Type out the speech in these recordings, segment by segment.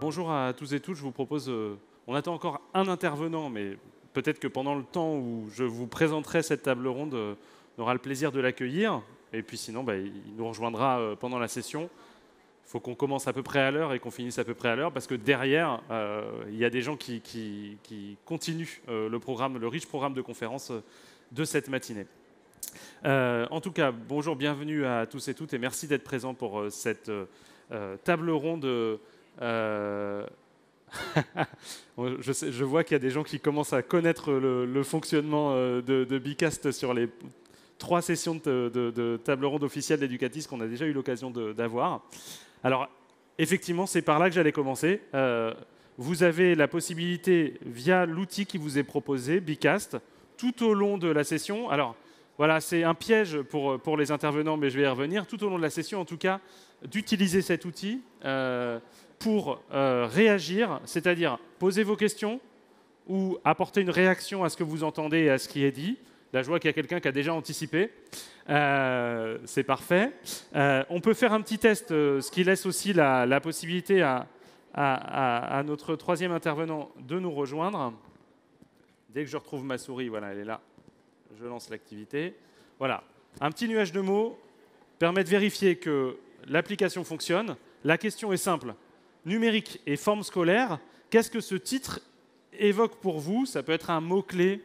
Bonjour à tous et toutes, je vous propose, euh, on attend encore un intervenant, mais peut-être que pendant le temps où je vous présenterai cette table ronde, euh, on aura le plaisir de l'accueillir, et puis sinon, bah, il nous rejoindra euh, pendant la session. Il faut qu'on commence à peu près à l'heure et qu'on finisse à peu près à l'heure, parce que derrière, il y a des gens qui, continuent le programme, le riche programme de conférences de cette matinée. Euh, en tout cas, bonjour, bienvenue à tous et toutes, et merci d'être présents pour euh, cette euh, euh, table ronde. Euh, je, vois qu'il y a des gens qui commencent à connaître le, fonctionnement euh, de, de Bicast sur les trois sessions de, table ronde officielle d'Educatis qu'on a déjà eu l'occasion d'avoir. Alors, effectivement, c'est par là que j'allais commencer. Euh, vous avez la possibilité, via l'outil qui vous est proposé, Bicast, tout au long de la session. Alors, voilà, c'est un piège pour, les intervenants, mais je vais y revenir. Tout au long de la session, en tout cas, d'utiliser cet outil pour euh, réagir, c'est-à-dire poser vos questions ou apporter une réaction à ce que vous entendez et à ce qui est dit. Là, je vois qu'il y a quelqu'un qui a déjà anticipé. Euh, c'est parfait. Euh, on peut faire un petit test, ce qui laisse aussi la, possibilité à- à notre troisième intervenant de nous rejoindre. Dès que je retrouve ma souris, voilà, elle est là. Je lance l'activité. Voilà. Un petit nuage de mots permet de vérifier que l'application fonctionne. La question est simple. Numérique et forme scolaire, qu'est-ce que ce titre évoque pour vous? Ça peut être un mot-clé.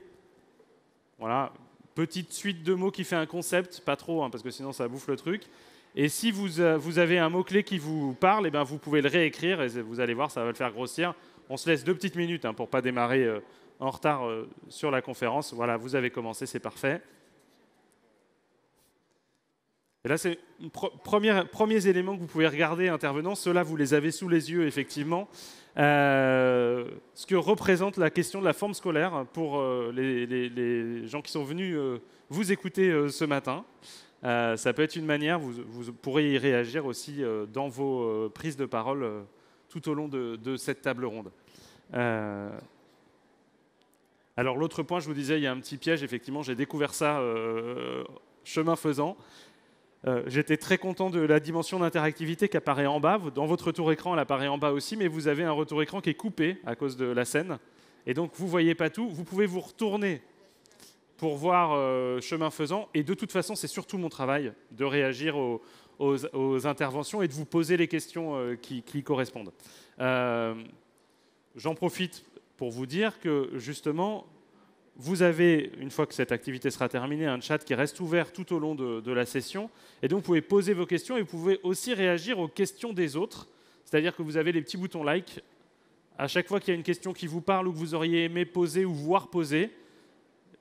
Voilà. Petite suite de mots qui fait un concept, pas trop, hein, parce que sinon ça bouffe le truc. Et si vous, euh, vous avez un mot-clé qui vous parle, eh ben, vous pouvez le réécrire et vous allez voir, ça va le faire grossir. On se laisse deux petites minutes hein, pour pas démarrer euh, en retard euh, sur la conférence. Voilà, vous avez commencé, c'est parfait. Et là, c'est un premier, premiers éléments que vous pouvez regarder, intervenants. Ceux-là, vous les avez sous les yeux, effectivement. Euh, ce que représente la question de la forme scolaire pour euh, les, gens qui sont venus euh, vous écouter ce matin. Ça peut être une manière, vous, vous pourrez y réagir aussi dans vos prises de parole tout au long de, cette table ronde. Alors l'autre point, je vous disais, il y a un petit piège, effectivement, j'ai découvert ça chemin faisant. Euh, J'étais très content de la dimension d'interactivité qui apparaît en bas. Dans votre retour écran, elle apparaît en bas aussi, mais vous avez un retour écran qui est coupé à cause de la scène. Et donc, vous ne voyez pas tout. Vous pouvez vous retourner pour voir euh, chemin faisant. Et de toute façon, c'est surtout mon travail de réagir aux, interventions et de vous poser les questions euh, qui, qui correspondent. J'en profite pour vous dire que justement, vous avez, une fois que cette activité sera terminée, un chat qui reste ouvert tout au long de, la session. Et donc, vous pouvez poser vos questions et vous pouvez aussi réagir aux questions des autres. C'est-à-dire que vous avez les petits boutons like. À chaque fois qu'il y a une question qui vous parle ou que vous auriez aimé poser ou voir poser,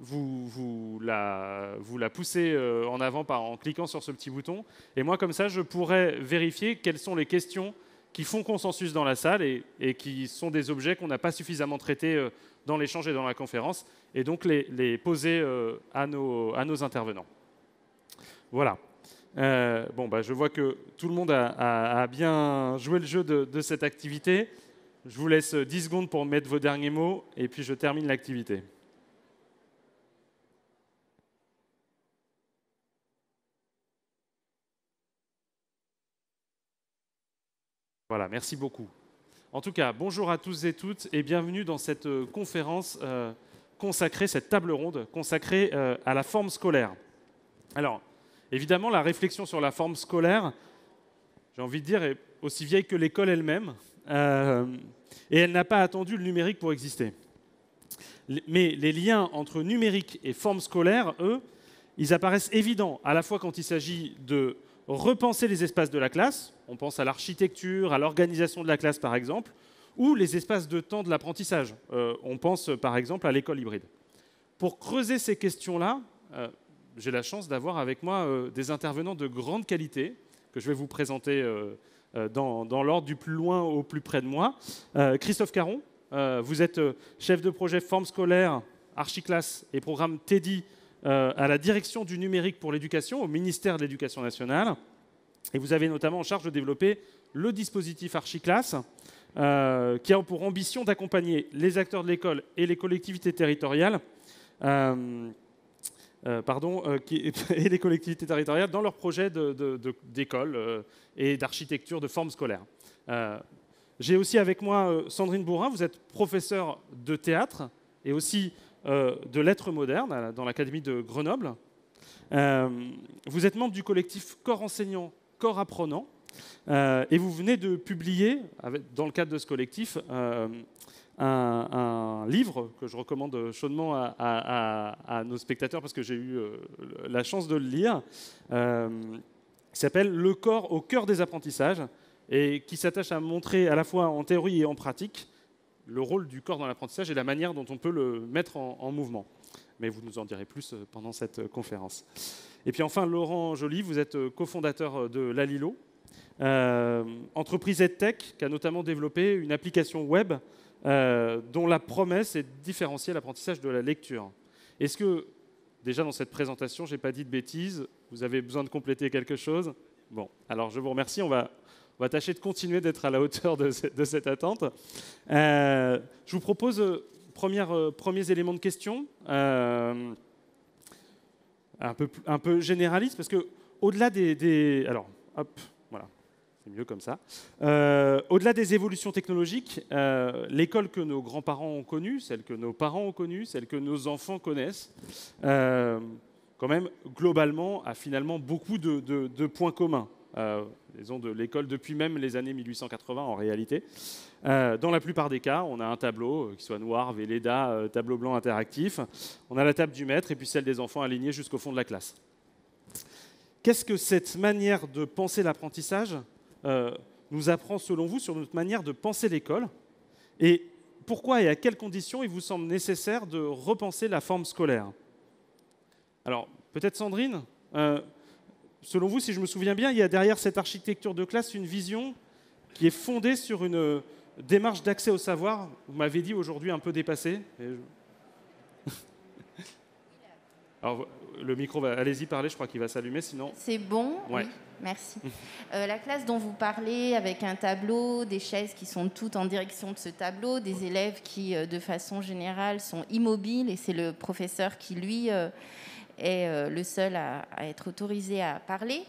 vous, la, vous la poussez euh, en avant en cliquant sur ce petit bouton. Et moi, comme ça, je pourrais vérifier quelles sont les questions qui font consensus dans la salle et, et qui sont des objets qu'on n'a pas suffisamment traités euh, dans l'échange et dans la conférence, et donc les, poser euh, à, nos, intervenants. Voilà. Euh, bon, bah, je vois que tout le monde a bien joué le jeu de, de cette activité. Je vous laisse 10 secondes pour mettre vos derniers mots, et puis je termine l'activité. Voilà, merci beaucoup. En tout cas, bonjour à tous et toutes et bienvenue dans cette euh, conférence euh, consacrée, cette table ronde consacrée euh, à la forme scolaire. Alors, évidemment, la réflexion sur la forme scolaire, j'ai envie de dire, est aussi vieille que l'école elle-même, et elle n'a pas attendu le numérique pour exister. Mais les liens entre numérique et forme scolaire, eux, ils apparaissent évidents, à la fois quand il s'agit de repenser les espaces de la classe, on pense à l'architecture, à l'organisation de la classe par exemple, ou les espaces de temps de l'apprentissage. Euh, on pense par exemple à l'école hybride. Pour creuser ces questions-là, euh, j'ai la chance d'avoir avec moi euh, des intervenants de grande qualité que je vais vous présenter dans, dans l'ordre du plus loin au plus près de moi. Christophe Caron, vous êtes chef de projet forme scolaire, archiclasse et programme TEDI euh, à la direction du numérique pour l'éducation au ministère de l'Éducation nationale. Et vous avez notamment en charge de développer le dispositif Archiclasse, euh, qui a pour ambition d'accompagner les acteurs de l'école et les collectivités territoriales, euh, euh, pardon, et les collectivités territoriales dans leurs projets d'école et d'architecture de forme scolaire. J'ai aussi avec moi Sandrine Bourrin, vous êtes professeure de théâtre et aussi de lettres modernes dans l'Académie de Grenoble. vous êtes membre du collectif Corps enseignant, Corps apprenant, et vous venez de publier, dans le cadre de ce collectif, un, livre que je recommande chaudement à, nos spectateurs parce que j'ai eu euh, la chance de le lire, euh, qui s'appelle Le corps au cœur des apprentissages et qui s'attache à montrer à la fois en théorie et en pratique le rôle du corps dans l'apprentissage et la manière dont on peut le mettre en, mouvement. Mais vous nous en direz plus euh, pendant cette conférence. Et puis enfin, Laurent Joly, vous êtes cofondateur de Lalilo, euh, entreprise EdTech qui a notamment développé une application web euh, dont la promesse est de différencier l'apprentissage de la lecture. Est-ce que, déjà dans cette présentation, je n'ai pas dit de bêtises Vous avez besoin de compléter quelque chose? Bon, alors je vous remercie. On va, va tâcher de continuer d'être à la hauteur de, cette attente. Euh, je vous propose euh, première, premiers éléments de question, un, peu, un peu généraliste, parce que au-delà des, des, alors, hop, c'est mieux comme ça. Euh, au-delà des évolutions technologiques, euh, l'école que nos grands-parents ont connue, celle que nos parents ont connue, celle que nos enfants connaissent, euh, quand même, globalement, a finalement beaucoup de, points communs. Disons de l'école depuis même les années 1880 en réalité. dans la plupart des cas, on a un tableau, qui soit noir, Véleda, tableau blanc interactif. On a la table du maître et puis celle des enfants alignée jusqu'au fond de la classe. Qu'est-ce que cette manière de penser l'apprentissage euh, nous apprend, selon vous, sur notre manière de penser l'école Et pourquoi et à quelles conditions il vous semble nécessaire de repenser la forme scolaire? Alors, peut-être Sandrine euh, Selon vous, si je me souviens bien, il y a derrière cette architecture de classe une vision qui est fondée sur une démarche d'accès au savoir, vous m'avez dit aujourd'hui un peu dépassée. Alors, le micro va. Allez-y, parler, je crois qu'il va s'allumer, sinon. C'est bon Oui, merci. Euh, la classe dont vous parlez, avec un tableau, des chaises qui sont toutes en direction de ce tableau, des élèves qui, euh, de façon générale, sont immobiles, et c'est le professeur qui, lui, euh, est le seul à, être autorisé à parler,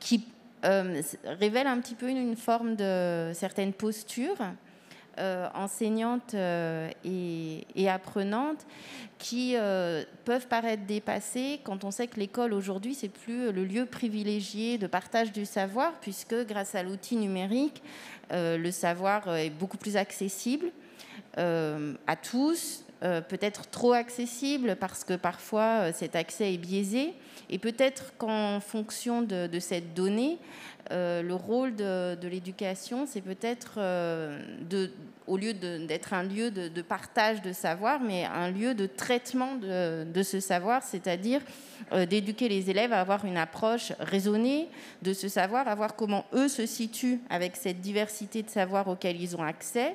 qui révèle un petit peu une, forme de certaines postures euh, enseignantes euh, et, apprenantes qui euh, peuvent paraître dépassées quand on sait que l'école aujourd'hui, c'est plus le lieu privilégié de partage du savoir, puisque grâce à l'outil numérique, le savoir est beaucoup plus accessible à tous, peut-être trop accessible parce que parfois cet accès est biaisé, et peut-être qu'en fonction de, cette donnée, euh, le rôle de, l'éducation, c'est peut-être, euh, au lieu d'être un lieu de, partage de savoir, mais un lieu de traitement de, ce savoir, c'est-à-dire euh, d'éduquer les élèves à avoir une approche raisonnée de ce savoir, à voir comment eux se situent avec cette diversité de savoir auquel ils ont accès.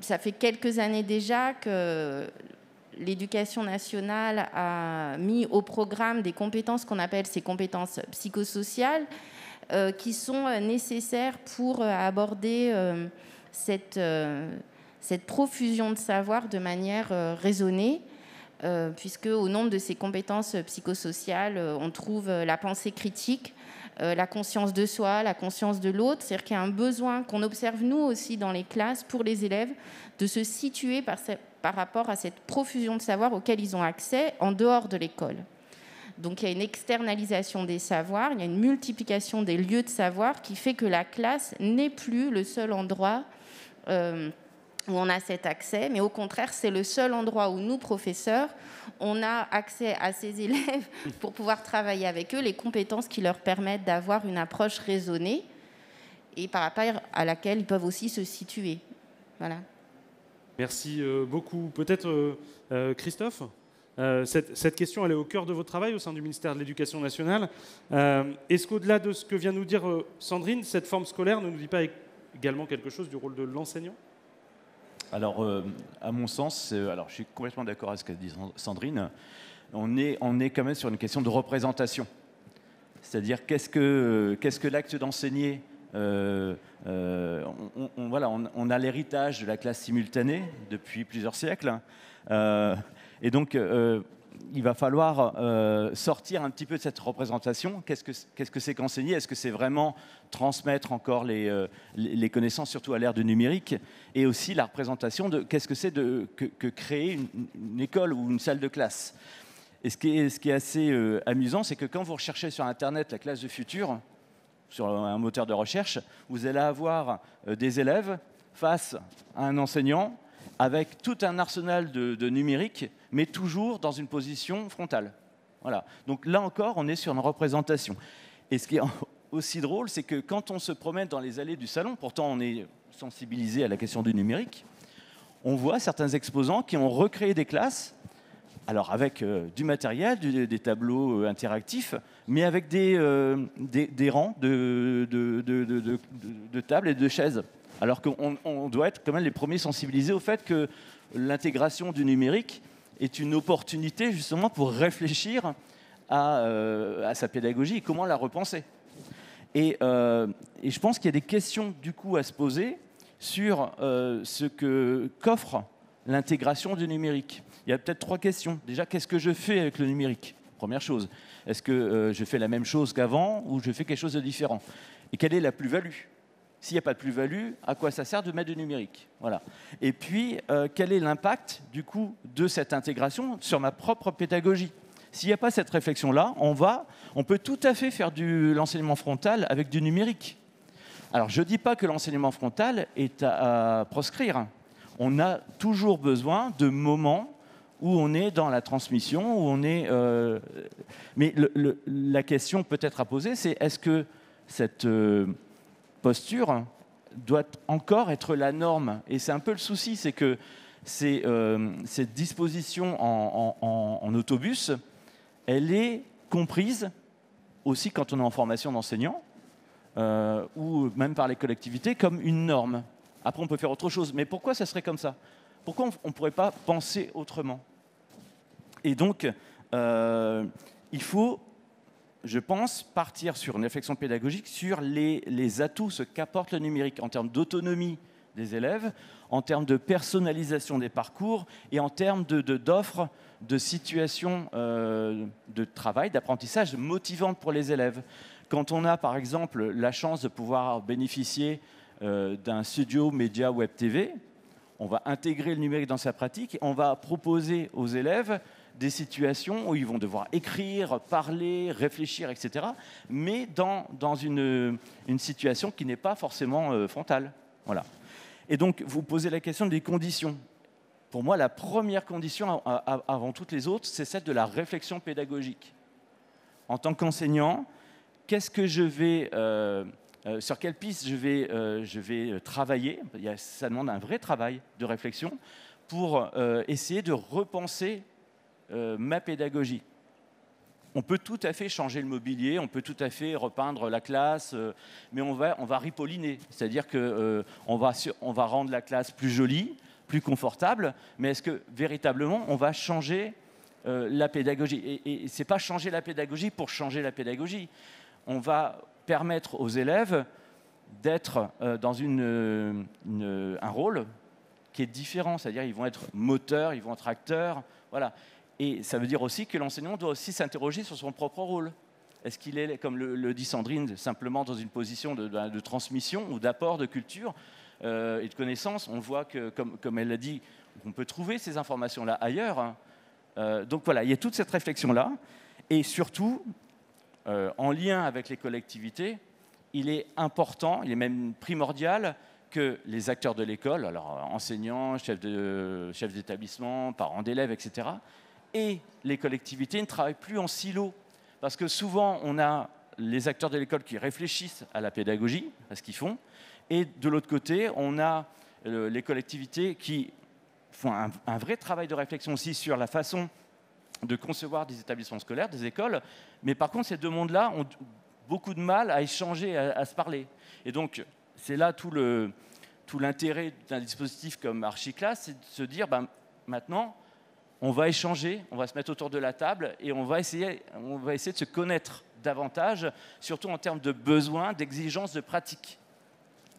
Ça fait quelques années déjà que l'éducation nationale a mis au programme des compétences qu'on appelle ces compétences psychosociales, euh, qui sont euh, nécessaires pour euh, aborder cette, cette profusion de savoir de manière raisonnée. puisque au nombre de ces compétences psychosociales, on trouve la pensée critique, la conscience de soi, la conscience de l'autre. C'est-à-dire qu'il y a un besoin qu'on observe nous aussi dans les classes pour les élèves de se situer par, par rapport à cette profusion de savoir auquel ils ont accès en dehors de l'école. Donc il y a une externalisation des savoirs, il y a une multiplication des lieux de savoir qui fait que la classe n'est plus le seul endroit euh, où on a cet accès, mais au contraire, c'est le seul endroit où nous, professeurs, on a accès à ces élèves pour pouvoir travailler avec eux les compétences qui leur permettent d'avoir une approche raisonnée et par rapport à laquelle ils peuvent aussi se situer. Voilà. Merci euh, beaucoup. Peut-être euh, Christophe euh, cette, question, elle est au cœur de votre travail au sein du ministère de l'Éducation nationale. Est-ce qu'au-delà de ce que vient nous dire Sandrine, cette forme scolaire ne nous dit pas également quelque chose du rôle de l'enseignant? Alors, à mon sens, alors je suis complètement d'accord avec ce qu'a dit Sandrine. On est, on est quand même sur une question de représentation. C'est-à-dire, qu'est-ce que, qu'est-ce que l'acte d'enseigner on, voilà, on, a l'héritage de la classe simultanée depuis plusieurs siècles. Et donc, euh, il va falloir euh, sortir un petit peu de cette représentation. Qu'est-ce que c'est -ce que qu'enseigner? Est-ce que c'est vraiment transmettre encore les, euh, connaissances, surtout à l'ère du numérique? Et aussi la représentation de qu'est-ce que c'est que, que, créer une, école ou une salle de classe. Et ce qui est, ce qui est assez euh, amusant, c'est que quand vous recherchez sur Internet la classe de futur, sur un moteur de recherche, vous allez avoir des élèves face à un enseignant avec tout un arsenal de, numérique, mais toujours dans une position frontale. Voilà. Donc là encore, on est sur une représentation. Et ce qui est aussi drôle, c'est que quand on se promène dans les allées du salon, pourtant on est sensibilisé à la question du numérique, on voit certains exposants qui ont recréé des classes, alors avec euh, du matériel, des tableaux euh, interactifs, mais avec des, euh, des, rangs de, de, tables et de chaises. Alors qu'on doit être quand même les premiers sensibilisés au fait que l'intégration du numérique est une opportunité justement pour réfléchir à, euh, sa pédagogie et comment la repenser. Euh, et, je pense qu'il y a des questions du coup à se poser sur euh, ce que qu'offre l'intégration du numérique. Il y a peut-être trois questions. Déjà, qu'est-ce que je fais avec le numérique? Première chose. Est-ce que je fais la même chose qu'avant ou je fais quelque chose de différent? Et quelle est la plus-value? S'il n'y a pas de plus-value, à quoi ça sert de mettre du numérique? Voilà. Et puis, euh, quel est l'impact du coup de cette intégration sur ma propre pédagogie? S'il n'y a pas cette réflexion-là, on on peut tout à fait faire de l'enseignement frontal avec du numérique. Alors, je ne dis pas que l'enseignement frontal est à, proscrire. On a toujours besoin de moments où on est dans la transmission, où on est. Euh, mais la question peut-être à poser, c'est est-ce que cette euh, posture doit encore être la norme. Et c'est un peu le souci, c'est que euh, cette disposition en, autobus, elle est comprise aussi quand on est en formation d'enseignant, euh, ou même par les collectivités, comme une norme. Après, on peut faire autre chose. Mais pourquoi ça serait comme ça? Pourquoi on ne pourrait pas penser autrement? Et donc, euh, il faut je pense, partir sur une réflexion pédagogique sur les, atouts, ce qu'apporte le numérique en termes d'autonomie des élèves, en termes de personnalisation des parcours et en termes d'offres de, de, situations euh, de travail, d'apprentissage motivantes pour les élèves. Quand on a par exemple la chance de pouvoir bénéficier euh, d'un studio média web TV, on va intégrer le numérique dans sa pratique et on va proposer aux élèves des situations où ils vont devoir écrire, parler, réfléchir, etc., mais dans, dans une, une situation qui n'est pas forcément euh, frontale. Voilà. Et donc, vous posez la question des conditions. Pour moi, la première condition, avant toutes les autres, c'est celle de la réflexion pédagogique. En tant qu'enseignant, qu'est-ce que je vais, euh, euh, sur quelle piste je vais, je vais travailler? Ça demande un vrai travail de réflexion pour essayer de repenser euh, ma pédagogie. On peut tout à fait changer le mobilier, on peut tout à fait repeindre la classe, euh, mais on va, on va ripolliner. C'est-à-dire qu'on euh, va, on va rendre la classe plus jolie, plus confortable, mais est-ce que véritablement on va changer la pédagogie? Et, et ce n'est pas changer la pédagogie pour changer la pédagogie. On va permettre aux élèves d'être dans une, un rôle qui est différent, c'est-à-dire ils vont être moteurs, ils vont être acteurs, voilà. Et ça veut dire aussi que l'enseignant doit aussi s'interroger sur son propre rôle. Est-ce qu'il est, comme le, dit Sandrine, simplement dans une position de, transmission ou d'apport de culture euh, et de connaissances On voit que, comme, elle l'a dit, on peut trouver ces informations-là ailleurs. Hein. Euh, donc voilà, il y a toute cette réflexion-là. Et surtout, euh, en lien avec les collectivités, il est important, il est même primordial que les acteurs de l'école, alors enseignants, chefs d'établissement, parents d'élèves, etc., et les collectivités ne travaillent plus en silo. Parce que souvent, on a les acteurs de l'école qui réfléchissent à la pédagogie, à ce qu'ils font, et de l'autre côté, on a euh, les collectivités qui font un, vrai travail de réflexion aussi sur la façon de concevoir des établissements scolaires, des écoles, mais par contre, ces deux mondes-là ont beaucoup de mal à échanger, à, se parler. Et donc, c'est là tout l'intérêt d'un dispositif comme Archiclass, c'est de se dire, ben, maintenant, on va échanger, on va se mettre autour de la table et on va essayer, on va essayer de se connaître davantage, surtout en termes de besoins, d'exigences, de pratiques.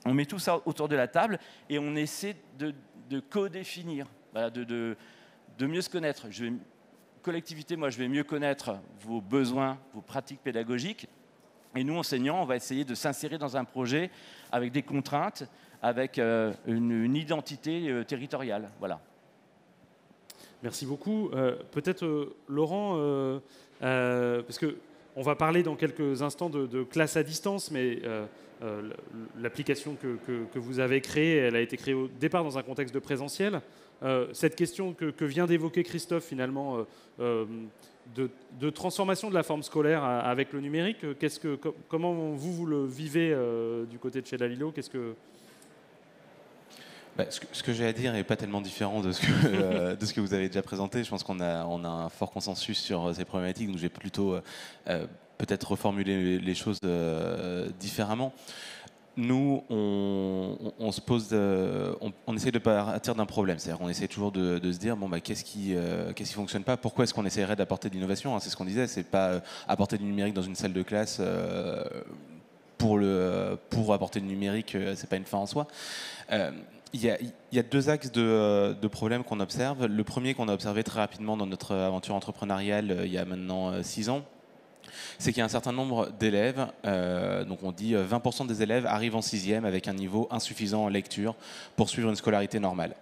On met tout ça autour de la table et on essaie de, co-définir, de, mieux se connaître. collectivité, moi, je vais mieux connaître vos besoins, vos pratiques pédagogiques. Et nous, enseignants, on va essayer de s'insérer dans un projet avec des contraintes, avec euh, une, identité euh, territoriale. Voilà. Merci beaucoup. Euh, peut-être Laurent, parce que on va parler dans quelques instants de, classe à distance, mais l'application que, vous avez créée, elle a été créée au départ dans un contexte de présentiel. cette question que, vient d'évoquer Christophe, finalement, de, transformation de la forme scolaire avec le numérique. que, comment vous, vous le vivez euh, du côté de chez Dalilo? Qu'est-ce que bah, ce que, j'ai à dire n'est pas tellement différent de ce, que, euh, de ce que vous avez déjà présenté. Je pense qu'on a, on a un fort consensus sur euh, ces problématiques, donc je vais plutôt peut-être reformuler les choses différemment nous, on, se pose, on, essaie de partir d'un problème. C'est-à-dire qu'on essaie toujours de, se dire, bon, bah, qu'est-ce qui, euh, qu'est-ce qui fonctionne pas? Pourquoi est-ce qu'on essaierait d'apporter de l'innovation hein, C'est ce qu'on disait. C'est pas euh, apporter du numérique dans une salle de classe euh, pour le, pour apporter du numérique. c'est pas une fin en soi. Il y, a, deux axes de, de problèmes qu'on observe. Le premier qu'on a observé très rapidement dans notre aventure entrepreneuriale il y a maintenant six ans, c'est qu'il y a un certain nombre d'élèves, euh, donc on dit 20% euh, des élèves arrivent en sixième avec un niveau insuffisant en lecture pour suivre une scolarité normale.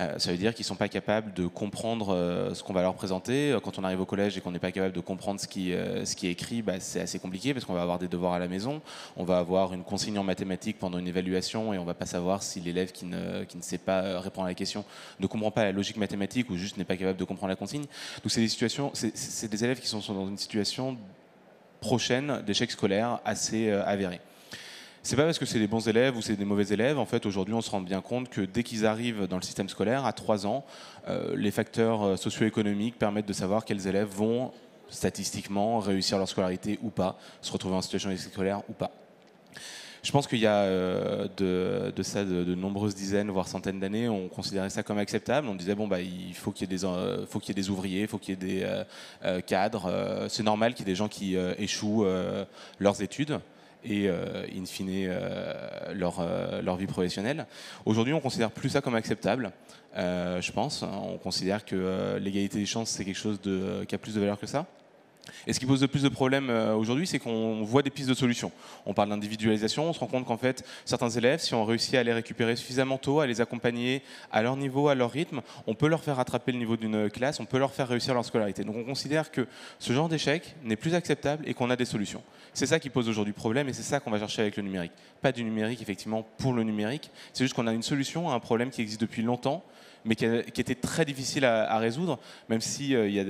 Euh, ça veut dire qu'ils ne sont pas capables de comprendre ce qu'on va leur présenter. Quand on arrive au collège et qu'on n'est pas capable de comprendre ce qui, est écrit, bah, c'est assez compliqué parce qu'on va avoir des devoirs à la maison, on va avoir une consigne en mathématiques pendant une évaluation et on ne va pas savoir si l'élève qui ne, sait pas répondre à la question ne comprend pas la logique mathématique ou juste n'est pas capable de comprendre la consigne. Donc c'est des situations, c'est des élèves qui sont dans une situation prochaine d'échecs scolaires assez euh, avérés. C'est pas parce que c'est des bons élèves ou c'est des mauvais élèves. En fait, aujourd'hui, on se rend bien compte que dès qu'ils arrivent dans le système scolaire, à 3 ans, euh, les facteurs euh, socio-économiques permettent de savoir quels élèves vont statistiquement réussir leur scolarité ou pas, se retrouver en situation scolaire ou pas. Je pense qu'il y a euh, de, ça de, nombreuses dizaines, voire centaines d'années, on considérait ça comme acceptable. On disait bon bah il faut qu'il y ait des, faut y ait des ouvriers, il faut qu'il y ait des cadres. c'est normal qu'il y ait des gens qui échouent leurs études et in fine leur, leur vie professionnelle. Aujourd'hui, on considère plus ça comme acceptable. je pense. On considère que l'égalité des chances c'est quelque chose qui a plus de valeur que ça. Et ce qui pose de plus de problèmes euh, aujourd'hui, c'est qu'on voit des pistes de solutions. On parle d'individualisation, on se rend compte qu'en fait, certains élèves, si on réussit à les récupérer suffisamment tôt, à les accompagner à leur niveau, à leur rythme, on peut leur faire rattraper le niveau d'une classe, on peut leur faire réussir leur scolarité. Donc on considère que ce genre d'échec n'est plus acceptable et qu'on a des solutions. C'est ça qui pose aujourd'hui problème et c'est ça qu'on va chercher avec le numérique. Pas du numérique, effectivement, pour le numérique. C'est juste qu'on a une solution à un problème qui existe depuis longtemps mais qui, était très difficile à, résoudre, même si euh, il y a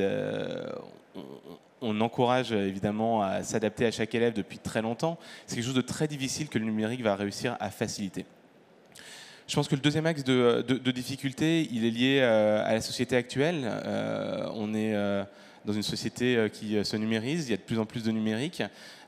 on encourage évidemment à s'adapter à chaque élève depuis très longtemps. C'est quelque chose de très difficile que le numérique va réussir à faciliter. Je pense que le deuxième axe de, difficulté, il est lié euh, à la société actuelle. Euh, on est euh, dans une société qui se numérise, il y a de plus en plus de numérique.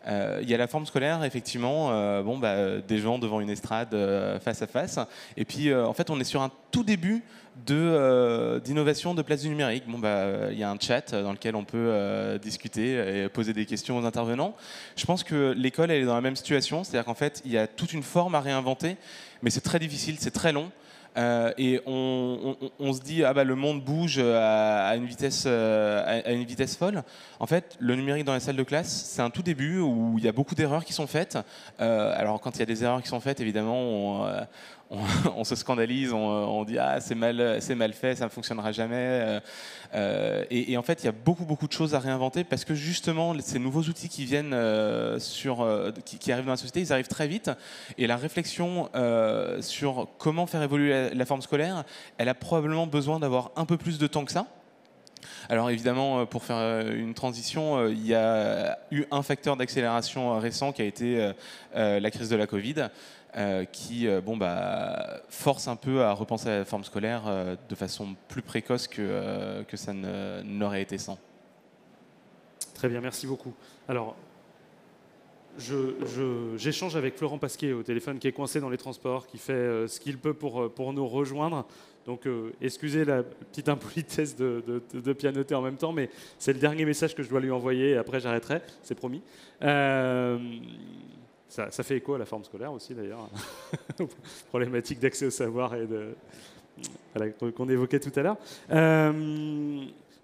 il y a la forme scolaire, effectivement, bon, bah, des gens devant une estrade face à face. Et puis, en fait, on est sur un tout début euh, d'innovation de, place du numérique. Bon, bah, il y a un chat dans lequel on peut euh, discuter et poser des questions aux intervenants. Je pense que l'école elle est dans la même situation, c'est-à-dire qu'en fait, il y a toute une forme à réinventer, mais c'est très difficile, c'est très long. Euh, et on, se dit ah bah le monde bouge à, une vitesse à, une vitesse folle. En fait, le numérique dans les salles de classe, c'est un tout début où il y a beaucoup d'erreurs qui sont faites. alors quand il y a des erreurs qui sont faites, évidemment, on, on, se scandalise, on, dit ah c'est mal, c'est mal fait, ça ne fonctionnera jamais. Euh, euh, et, en fait, il y a beaucoup beaucoup de choses à réinventer parce que justement ces nouveaux outils qui viennent euh, sur, qui, arrivent dans la société, ils arrivent très vite. Et la réflexion sur comment faire évoluer la, forme scolaire, elle a probablement besoin d'avoir un peu plus de temps que ça. Alors évidemment, pour faire une transition, il y a eu un facteur d'accélération récent qui a été la crise de la Covid. Euh, qui euh, bon, bah, force un peu à repenser à la forme scolaire euh, de façon plus précoce que, que ça n'aurait été sans. Très bien, merci beaucoup. Alors, j'échange avec Florent Pasquier au téléphone qui est coincé dans les transports, qui fait ce qu'il peut pour, pour nous rejoindre. Donc, excusez la petite impolitesse de, pianoter en même temps, mais c'est le dernier message que je dois lui envoyer. Et après, j'arrêterai, c'est promis. Ça, fait écho à la forme scolaire aussi, d'ailleurs, problématique d'accès au savoir et de, qu'on évoquait tout à l'heure. Euh,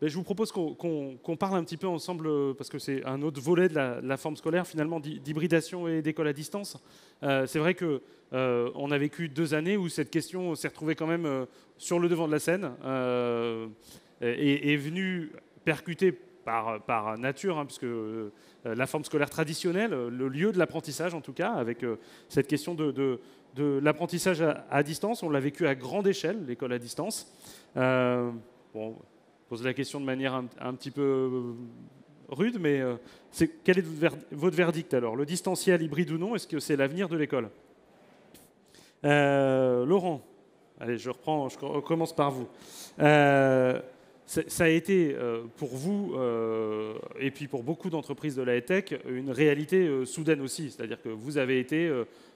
Mais je vous propose qu'on parle un petit peu ensemble, parce que c'est un autre volet de la, forme scolaire, finalement, d'hybridation et d'école à distance. c'est vrai qu'on on a vécu deux années où cette question s'est retrouvée quand même sur le devant de la scène et est venue percuter par, nature, hein, puisque la forme scolaire traditionnelle, le lieu de l'apprentissage en tout cas, avec cette question de, l'apprentissage à, distance. On l'a vécu à grande échelle, l'école à distance. Euh, bon, pose la question de manière un, petit peu euh, rude, mais euh, quel est votre verdict alors? Le distanciel, hybride ou non, est-ce que c'est l'avenir de l'école? Laurent, allez, je reprends, je commence par vous ça a été pour vous et puis pour beaucoup d'entreprises de la tech une réalité soudaine aussi. C'est-à-dire que vous avez été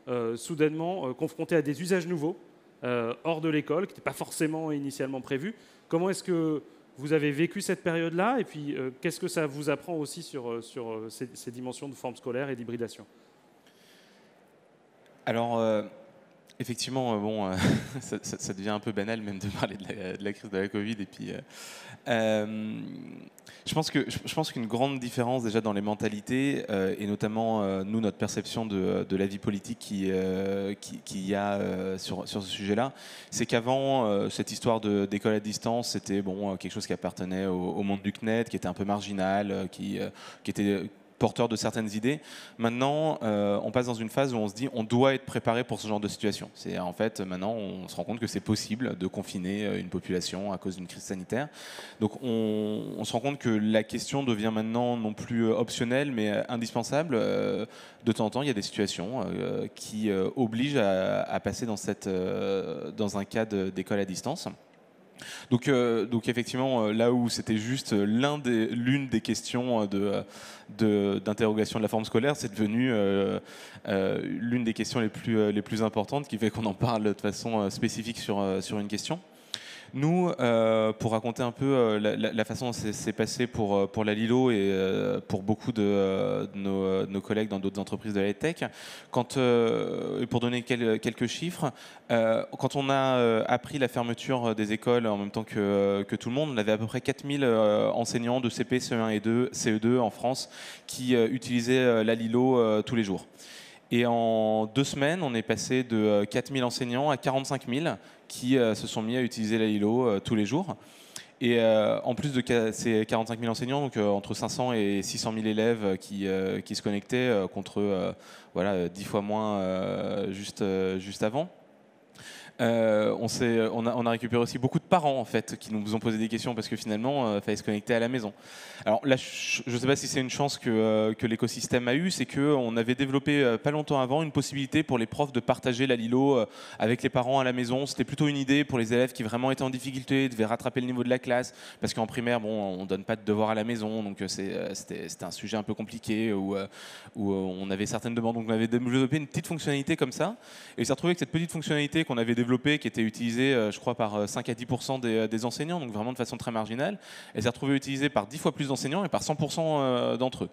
euh, soudainement euh, confronté à des usages nouveaux euh, hors de l'école, qui n'étaient pas forcément initialement prévus. Comment est-ce que vous avez vécu cette période-là Et puis, qu'est-ce que ça vous apprend aussi sur, sur ces, dimensions de forme scolaire et d'hybridation? Alors, effectivement, bon, ça, devient un peu banal même de parler de la, crise de la Covid. Et puis, je pense que je pense qu'une grande différence déjà dans les mentalités euh, et notamment euh, nous notre perception de, la vie politique qui euh, y a sur, ce sujet-là, c'est qu'avant cette histoire d'école à distance, c'était bon quelque chose qui appartenait au, au, monde du CNET, qui était un peu marginal, qui qui était porteur de certaines idées. Maintenant, euh, on passe dans une phase où on se dit on doit être préparé pour ce genre de situation. C'est en fait maintenant on se rend compte que c'est possible de confiner euh, une population à cause d'une crise sanitaire. Donc on, se rend compte que la question devient maintenant non plus euh, optionnelle mais indispensable. De temps en temps, il y a des situations qui obligent à, passer dans, cette, dans un cadre d'école à distance. Donc, euh, donc effectivement, euh, là où c'était juste l'une des, l'une des questions d'interrogation de, de, la forme scolaire, c'est devenu euh, l'une des questions les plus, les plus importantes qui fait qu'on en parle de façon spécifique sur, sur une question. Nous, euh, pour raconter un peu euh, la, façon dont c'est passé pour, euh, pour la Lilo et pour beaucoup de, nos, collègues dans d'autres entreprises de la tech, pour donner quelques chiffres, quand on a appris la fermeture des écoles en même temps que, que tout le monde, on avait à peu près 4000 enseignants de CP, CE1 et 2, CE2 en France qui utilisaient la Lilo tous les jours. Et en deux semaines, on est passé de 4000 enseignants à 45 000 qui euh, se sont mis à utiliser la Lilo euh, tous les jours. Et euh, en plus de ces 45 000 enseignants, donc entre 500 et 600 000 élèves qui, qui se connectaient contre voilà, 10 fois moins juste, juste avant. Euh, on, a, récupéré aussi beaucoup de parents en fait qui nous ont posé des questions parce que finalement, il euh, fallait se connecter à la maison. Alors là, je ne sais pas si c'est une chance que, euh, l'écosystème a eu, c'est qu'on avait développé pas longtemps avant une possibilité pour les profs de partager la Lilo avec les parents à la maison. C'était plutôt une idée pour les élèves qui vraiment étaient en difficulté, devaient rattraper le niveau de la classe parce qu'en primaire, bon, on donne pas de devoirs à la maison, donc c'était un sujet un peu compliqué où, où on avait certaines demandes. Donc on avait développé une petite fonctionnalité comme ça, et s'est retrouvé que cette petite fonctionnalité qu'on avait développée qui était utilisé, euh, je crois, par 5 euh, à 10 euh, des, enseignants, donc vraiment de façon très marginale. Elle s'est retrouvée utilisée par 10 fois plus d'enseignants et par 100% d'entre eux.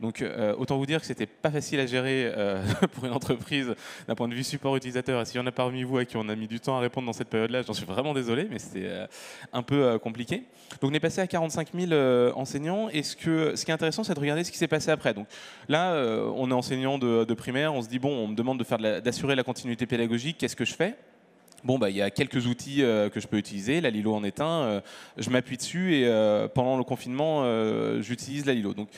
Donc autant vous dire que c'était pas facile à gérer pour une entreprise d'un point de vue support utilisateur. Et s'il y en a parmi vous à qui on a mis du temps à répondre dans cette période-là, j'en suis vraiment désolé, mais c'était un peu compliqué. Donc on est passé à 45 000 enseignants. Et ce, qui est intéressant, c'est de regarder ce qui s'est passé après. Donc là, on est enseignant de, primaire, on se dit bon, on me demande de d'assurer la continuité pédagogique. Qu'est-ce que je fais? Bon, bah, il y a quelques outils euh, que je peux utiliser. La Lilo en est un. Euh, je m'appuie dessus et euh, pendant le confinement, j'utilise la Lilo. Donc,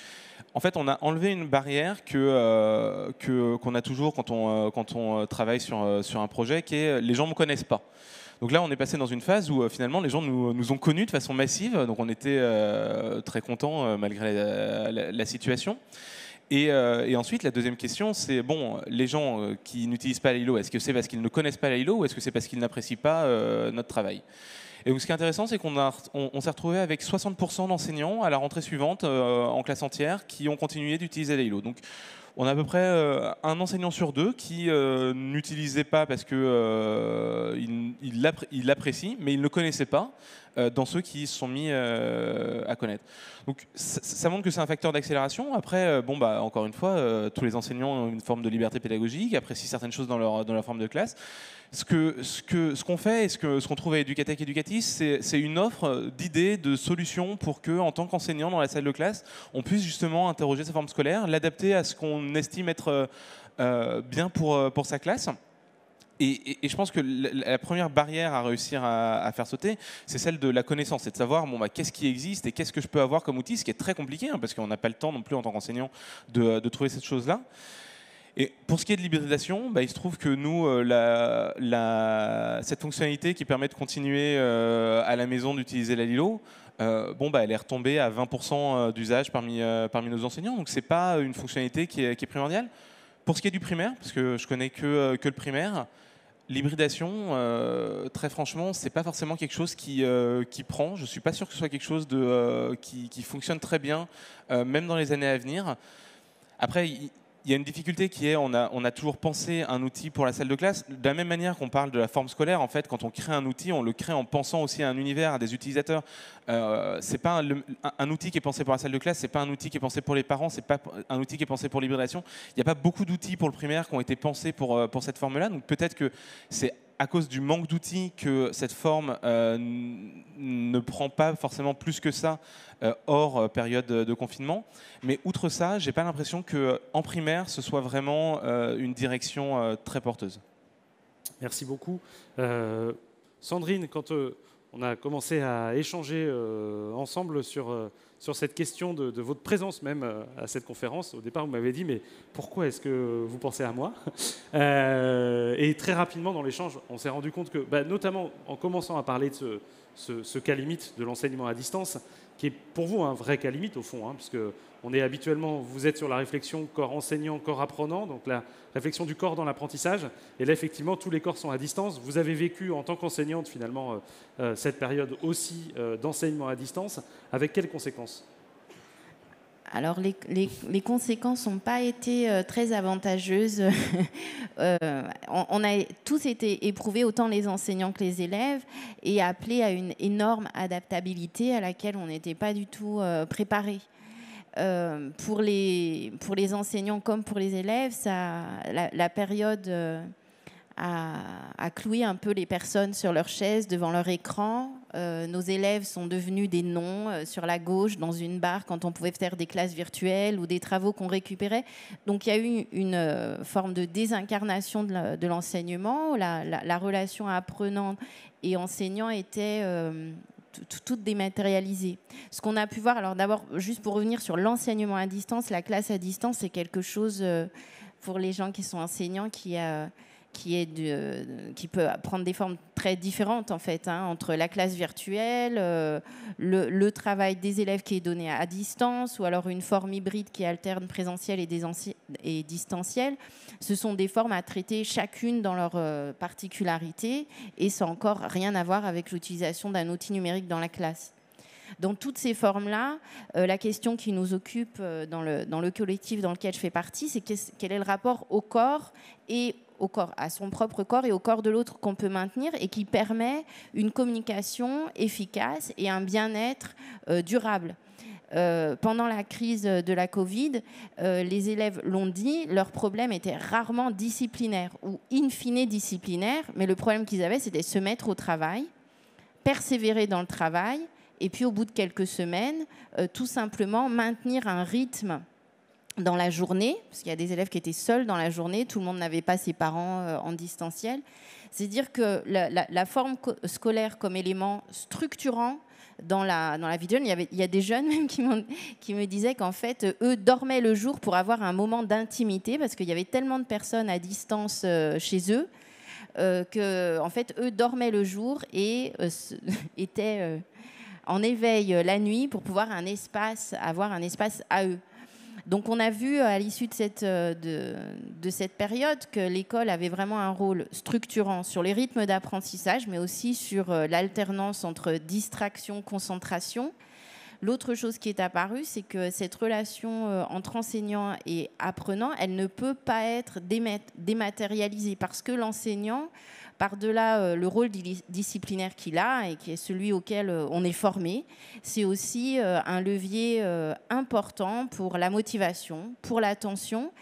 en fait, on a enlevé une barrière que qu'on a toujours quand on quand on travaille sur sur un projet, qui est les gens me connaissent pas. Donc là, on est passé dans une phase où finalement les gens nous, nous, ont connus de façon massive. Donc on était très contents malgré la situation. Euh, et, ensuite, la deuxième question, c'est bon, les gens euh, qui n'utilisent pas l'ILO, est-ce que c'est parce qu'ils ne connaissent pas l'ILO ou est-ce que c'est parce qu'ils n'apprécient pas euh, notre travail? Et donc, ce qui est intéressant, c'est qu'on on, s'est retrouvé avec 60% d'enseignants à la rentrée suivante, en classe entière, qui ont continué d'utiliser l'ILO. Donc, on a à peu près un enseignant sur deux qui n'utilisait pas parce qu'il il l'apprécie, mais il ne connaissait pas. Dans ceux qui se sont mis à connaître. Donc ça, montre que c'est un facteur d'accélération. Après, bon, bah, encore une fois, tous les enseignants ont une forme de liberté pédagogique, apprécient certaines choses dans leur, dans leur forme de classe ce qu'on ce que, ce qu'on fait et ce qu'on ce qu'on trouve à Educatech Educatis, c'est une offre d'idées, de solutions pour que, en tant qu'enseignant dans la salle de classe, on puisse justement interroger sa forme scolaire, l'adapter à ce qu'on estime être euh, bien pour, euh, pour sa classe. Et, je pense que la, première barrière à réussir à, faire sauter, c'est celle de la connaissance, c'est de savoir bon, bah, qu'est-ce qui existe et qu'est-ce que je peux avoir comme outil, ce qui est très compliqué, hein, parce qu'on n'a pas le temps non plus en tant qu'enseignant de, trouver cette chose-là. Et pour ce qui est de l'hybridation, bah, il se trouve que nous, euh, cette fonctionnalité qui permet de continuer euh, à la maison d'utiliser la Lilo, euh, bon, bah, elle est retombée à 20% d'usage parmi, parmi nos enseignants. Donc ce n'est pas une fonctionnalité qui est, qui est, primordiale. Pour ce qui est du primaire, parce que je connais que, que le primaire, l'hybridation, très franchement, ce n'est pas forcément quelque chose qui, qui prend. Je ne suis pas sûr que ce soit quelque chose de, qui, qui, fonctionne très bien, même dans les années à venir. Après, il y a une difficulté qui est, on a, toujours pensé un outil pour la salle de classe. De la même manière qu'on parle de la forme scolaire, en fait, quand on crée un outil, on le crée en pensant aussi à un univers, à des utilisateurs. Euh, c'est pas un, outil qui est pensé pour la salle de classe, c'est pas un outil qui est pensé pour les parents, c'est pas un outil qui est pensé pour l'hybridation. Il n'y a pas beaucoup d'outils pour le primaire qui ont été pensés pour, euh, pour cette forme-là. Donc peut-être que c'est à cause du manque d'outils que cette forme euh, ne prend pas forcément plus que ça euh, hors euh, période de confinement. Mais outre ça, j'ai pas l'impression qu'en primaire, ce soit vraiment une direction très porteuse. Merci beaucoup. Sandrine, quand on a commencé à échanger ensemble sur sur cette question de, votre présence même euh, à cette conférence. Au départ, vous m'avez dit, mais pourquoi est-ce que vous pensez à moi euh, Et très rapidement, dans l'échange, on s'est rendu compte que, bah, notamment en commençant à parler de ce, ce, cas limite de l'enseignement à distance, qui est pour vous un vrai cas limite au fond, hein, puisque on est habituellement, vous êtes sur la réflexion corps enseignant, corps apprenant, donc la réflexion du corps dans l'apprentissage. Et là, effectivement, tous les corps sont à distance. Vous avez vécu en tant qu'enseignante finalement euh, euh, cette période aussi euh, d'enseignement à distance. Avec quelles conséquences? Alors les, conséquences n'ont pas été très avantageuses. on, a tous été éprouvés, autant les enseignants que les élèves, et appelés à une énorme adaptabilité à laquelle on n'était pas du tout. Euh, pour, les, pour les enseignants comme pour les élèves, la, période euh, a, cloué un peu les personnes sur leur chaise devant leur écran. Euh, nos élèves sont devenus des noms sur la gauche dans une barre quand on pouvait faire des classes virtuelles ou des travaux qu'on récupérait. Donc il y a eu une forme de désincarnation de l'enseignement. La, la, relation apprenant et enseignant était tout, dématérialisé. Ce qu'on a pu voir, alors d'abord, juste pour revenir sur l'enseignement à distance, la classe à distance, c'est quelque chose euh, pour les gens qui sont enseignants qui, a, de, qui peut prendre des formes très différentes en fait, hein, entre la classe virtuelle, euh, le, travail des élèves qui est donné à, distance, ou alors une forme hybride qui alterne présentiel et, et distanciel. Ce sont des formes à traiter chacune dans leur euh, particularité, et ça encore rien à voir avec l'utilisation d'un outil numérique dans la classe. Dans toutes ces formes-là, euh, la question qui nous occupe dans, le, dans le collectif dans lequel je fais partie, c'est quel est le rapport au corps et au corps, à son propre corps et au corps de l'autre qu'on peut maintenir et qui permet une communication efficace et un bien-être euh, durable. Euh, pendant la crise de la Covid, euh, les élèves l'ont dit, leur problème était rarement disciplinaire ou in fine disciplinaire, mais le problème qu'ils avaient, c'était se mettre au travail, persévérer dans le travail, et puis au bout de quelques semaines, tout simplement maintenir un rythme dans la journée, parce qu'il y a des élèves qui étaient seuls dans la journée, tout le monde n'avait pas ses parents euh, en distanciel. C'est dire que la, forme scolaire comme élément structurant dans la, dans la vie de jeunes, il y, avait, il y a des jeunes même qui, me disaient qu'en fait, eux dormaient le jour pour avoir un moment d'intimité, parce qu'il y avait tellement de personnes à distance euh, chez eux, euh, que en fait, eux dormaient le jour et étaient en éveil la nuit pour pouvoir un espace, avoir un espace à eux. Donc on a vu à l'issue de cette, euh, de, cette période que l'école avait vraiment un rôle structurant sur les rythmes d'apprentissage, mais aussi sur euh, l'alternance entre distraction, concentration. L'autre chose qui est apparue, c'est que cette relation euh, entre enseignant et apprenant, elle ne peut pas être dématérialisée parce que l'enseignant par-delà le rôle disciplinaire qu'il a et qui est celui auquel on est formé, c'est aussi un levier important pour la motivation, pour l'attention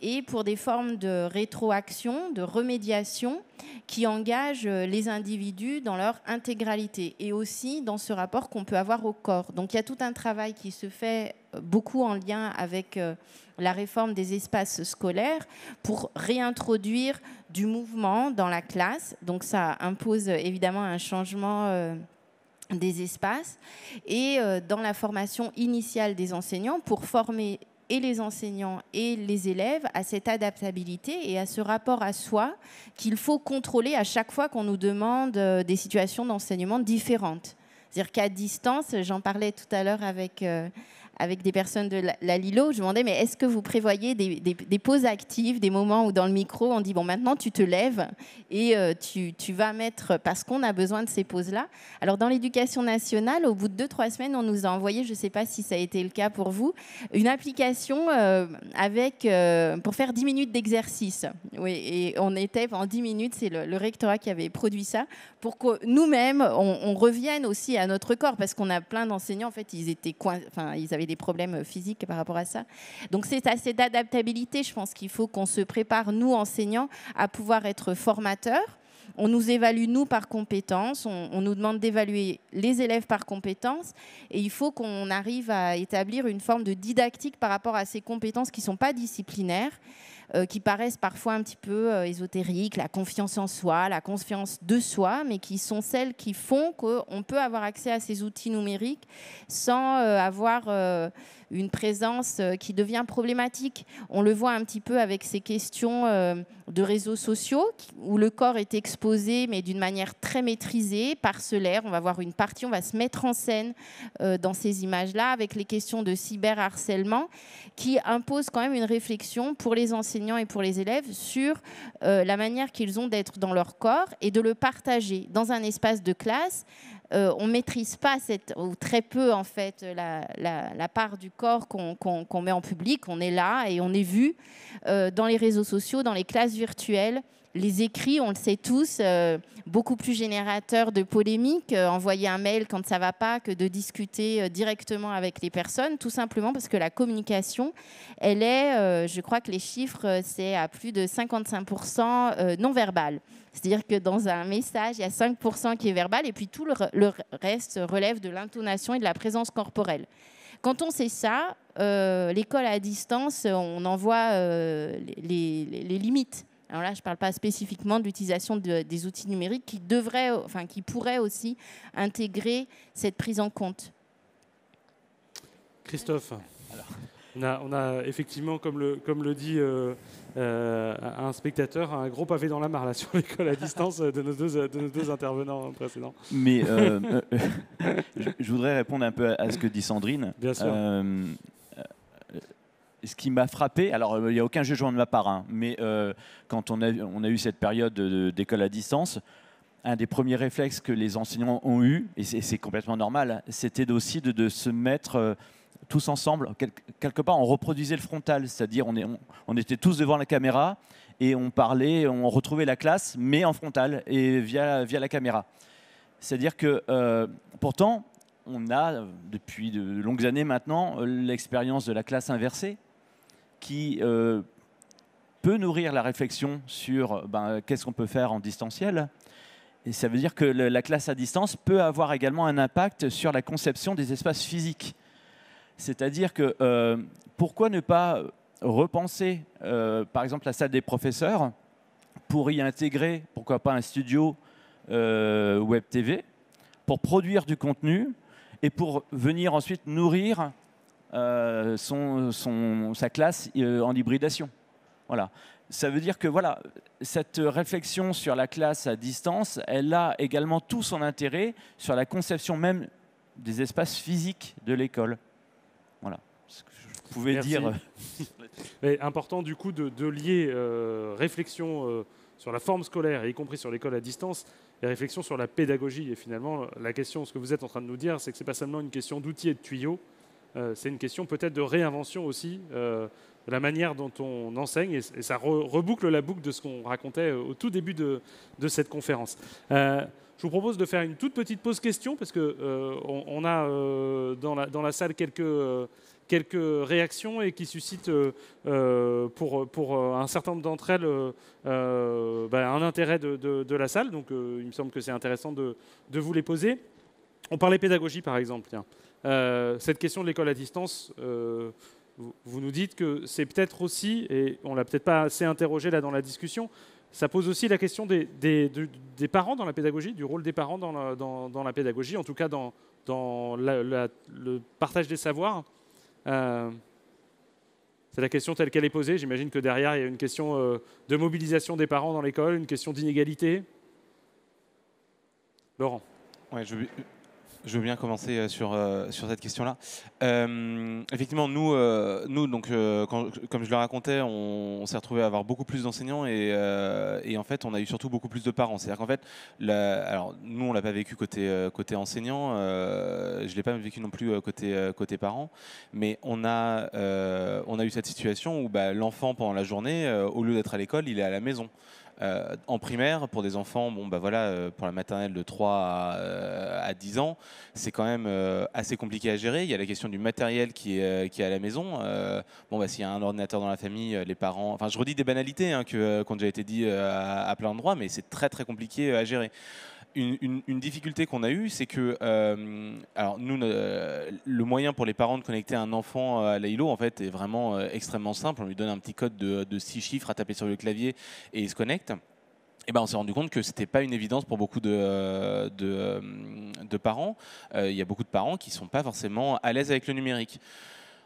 et pour des formes de rétroaction, de remédiation qui engagent les individus dans leur intégralité et aussi dans ce rapport qu'on peut avoir au corps. Donc il y a tout un travail qui se fait beaucoup en lien avec euh, la réforme des espaces scolaires pour réintroduire du mouvement dans la classe. Donc ça impose évidemment un changement euh, des espaces et euh, dans la formation initiale des enseignants pour former et les enseignants et les élèves à cette adaptabilité et à ce rapport à soi qu'il faut contrôler à chaque fois qu'on nous demande des situations d'enseignement différentes. C'est-à-dire qu'à distance, j'en parlais tout à l'heure avec avec des personnes de la, Lilo, je demandais, mais est-ce que vous prévoyez des, pauses actives, des moments où dans le micro, on dit, bon, maintenant tu te lèves et euh, tu, vas mettre, parce qu'on a besoin de ces pauses-là. Alors dans l'éducation nationale, au bout de deux, trois semaines, on nous a envoyé, je ne sais pas si ça a été le cas pour vous, une application euh, avec, euh, pour faire 10 minutes d'exercice. Oui, et on était pendant 10 minutes, c'est le, rectorat qui avait produit ça, pour que nous-mêmes, on, revienne aussi à notre corps, parce qu'on a plein d'enseignants, en fait, ils étaient enfin, ils avaient des problèmes physiques par rapport à ça. Donc c'est à cette adaptabilité, je pense qu'il faut qu'on se prépare, nous enseignants, à pouvoir être formateurs. On nous évalue, nous, par compétences. On, nous demande d'évaluer les élèves par compétences. Et il faut qu'on arrive à établir une forme de didactique par rapport à ces compétences qui ne sont pas disciplinaires, euh, qui paraissent parfois un petit peu euh, ésotériques, la confiance en soi, la confiance de soi, mais qui sont celles qui font qu'on peut avoir accès à ces outils numériques sans euh, avoir une présence qui devient problématique. On le voit un petit peu avec ces questions de réseaux sociaux où le corps est exposé, mais d'une manière très maîtrisée, parcellaire. On va voir une partie, on va se mettre en scène dans ces images-là avec les questions de cyberharcèlement qui imposent quand même une réflexion pour les enseignants et pour les élèves sur euh, la manière qu'ils ont d'être dans leur corps et de le partager dans un espace de classe. Euh, on ne maîtrise pas ou très peu en fait la, part du corps qu'on met en public. On est là et on est vu euh, dans les réseaux sociaux, dans les classes virtuelles les écrits, on le sait tous, euh, beaucoup plus générateurs de polémiques, envoyer un mail quand ça va pas que de discuter directement avec les personnes, tout simplement parce que la communication, elle est, je crois que les chiffres, c'est à plus de 55% non verbal. C'est-à-dire que dans un message, il y a 5% qui est verbal et puis tout le, reste relève de l'intonation et de la présence corporelle. Quand on sait ça, l'école à distance, on en voit les limites. Alors là, je ne parle pas spécifiquement de l'utilisation des outils numériques qui, devraient, enfin, qui pourraient aussi intégrer cette prise en compte. Christophe, on, a, effectivement, comme le, comme le dit euh, euh, un spectateur, un gros pavé dans la mare là, sur l'école à distance de nos deux, de nos deux intervenants précédents. Mais euh, je, je, voudrais répondre un peu à ce que dit Sandrine. Bien sûr ce qui m'a frappé, alors euh, il n'y a aucun jugement de ma part, hein, mais euh, quand on a, on a eu cette période d'école à distance, un des premiers réflexes que les enseignants ont eu, et c'est complètement normal, c'était aussi de, se mettre euh, tous ensemble, quelque part on reproduisait le frontal, c'est-à-dire on, était tous devant la caméra et on parlait, on retrouvait la classe, mais en frontal et via, la caméra. C'est-à-dire que pourtant, on a depuis de longues années maintenant l'expérience de la classe inversée, qui euh, peut nourrir la réflexion sur ben, qu'est-ce qu'on peut faire en distanciel. Et ça veut dire que la classe à distance peut avoir également un impact sur la conception des espaces physiques. C'est-à-dire que euh, pourquoi ne pas repenser, euh, par exemple, la salle des professeurs pour y intégrer, pourquoi pas un studio web TV, pour produire du contenu et pour venir ensuite nourrir euh, son, sa classe euh, en hybridation. Voilà. Ça veut dire que voilà, cette réflexion sur la classe à distance, elle a également tout son intérêt sur la conception même des espaces physiques de l'école. Ce que je pouvais dire. important du coup de, lier euh, réflexion sur la forme scolaire, y compris sur l'école à distance, et réflexion sur la pédagogie. Et finalement, la question, ce que vous êtes en train de nous dire, c'est que ce n'est pas seulement une question d'outils et de tuyaux, euh, c'est une question peut-être de réinvention aussi euh, la manière dont on enseigne, et, ça reboucle la boucle de ce qu'on racontait au tout début de, cette conférence. Je vous propose de faire une toute petite pause question, parce qu'on on a dans la, dans, la, salle quelques quelques réactions et qui suscitent euh, euh, pour, euh, un certain nombre d'entre elles bah, un intérêt de, la salle. Donc il me semble que c'est intéressant de, de, vous les poser. On parlait pédagogie par exemple. Cette question de l'école à distance, vous, nous dites que c'est peut-être aussi, et on l'a peut-être pas assez interrogé là dans la discussion, ça pose aussi la question des, parents dans la pédagogie, du rôle des parents dans la, pédagogie, en tout cas dans, dans le partage des savoirs. Euh, c'est la question telle qu'elle est posée. J'imagine que derrière, il y a une question euh, de mobilisation des parents dans l'école, une question d'inégalité. Laurent. Ouais, je, je veux bien commencer euh, sur, euh, sur cette question-là. Euh, effectivement, nous, nous donc, comme je le racontais, on, s'est retrouvé à avoir beaucoup plus d'enseignants et, et, en fait, on a eu surtout beaucoup plus de parents. C'est-à-dire qu'en fait, alors, nous, on l'a pas vécu côté, côté enseignant, je ne l'ai pas vécu non plus côté, côté parents, mais on a, on a eu cette situation où bah, l'enfant, pendant la journée, au lieu d'être à l'école, il est à la maison. Euh, en primaire, pour des enfants, bon, bah voilà, euh, pour la maternelle de 3 à, 10 euh, ans, c'est quand même assez compliqué à gérer. Il y a la question du matériel qui est, qui est à la maison. bon, bah, s'il y a un ordinateur dans la famille, les parents. Enfin, je redis des banalités hein, qui ont déjà été dit à, à plein d'endroits, mais c'est très très compliqué à gérer une, difficulté qu'on a eue, c'est que euh, alors nous, euh, le moyen pour les parents de connecter un enfant à l'AILO en fait est vraiment euh, extrêmement simple. On lui donne un petit code de, six chiffres à taper sur le clavier et il se connecte. Et ben, on s'est rendu compte que ce n'était pas une évidence pour beaucoup de, de, de parents. Il y a beaucoup de parents qui ne sont pas forcément à l'aise avec le numérique.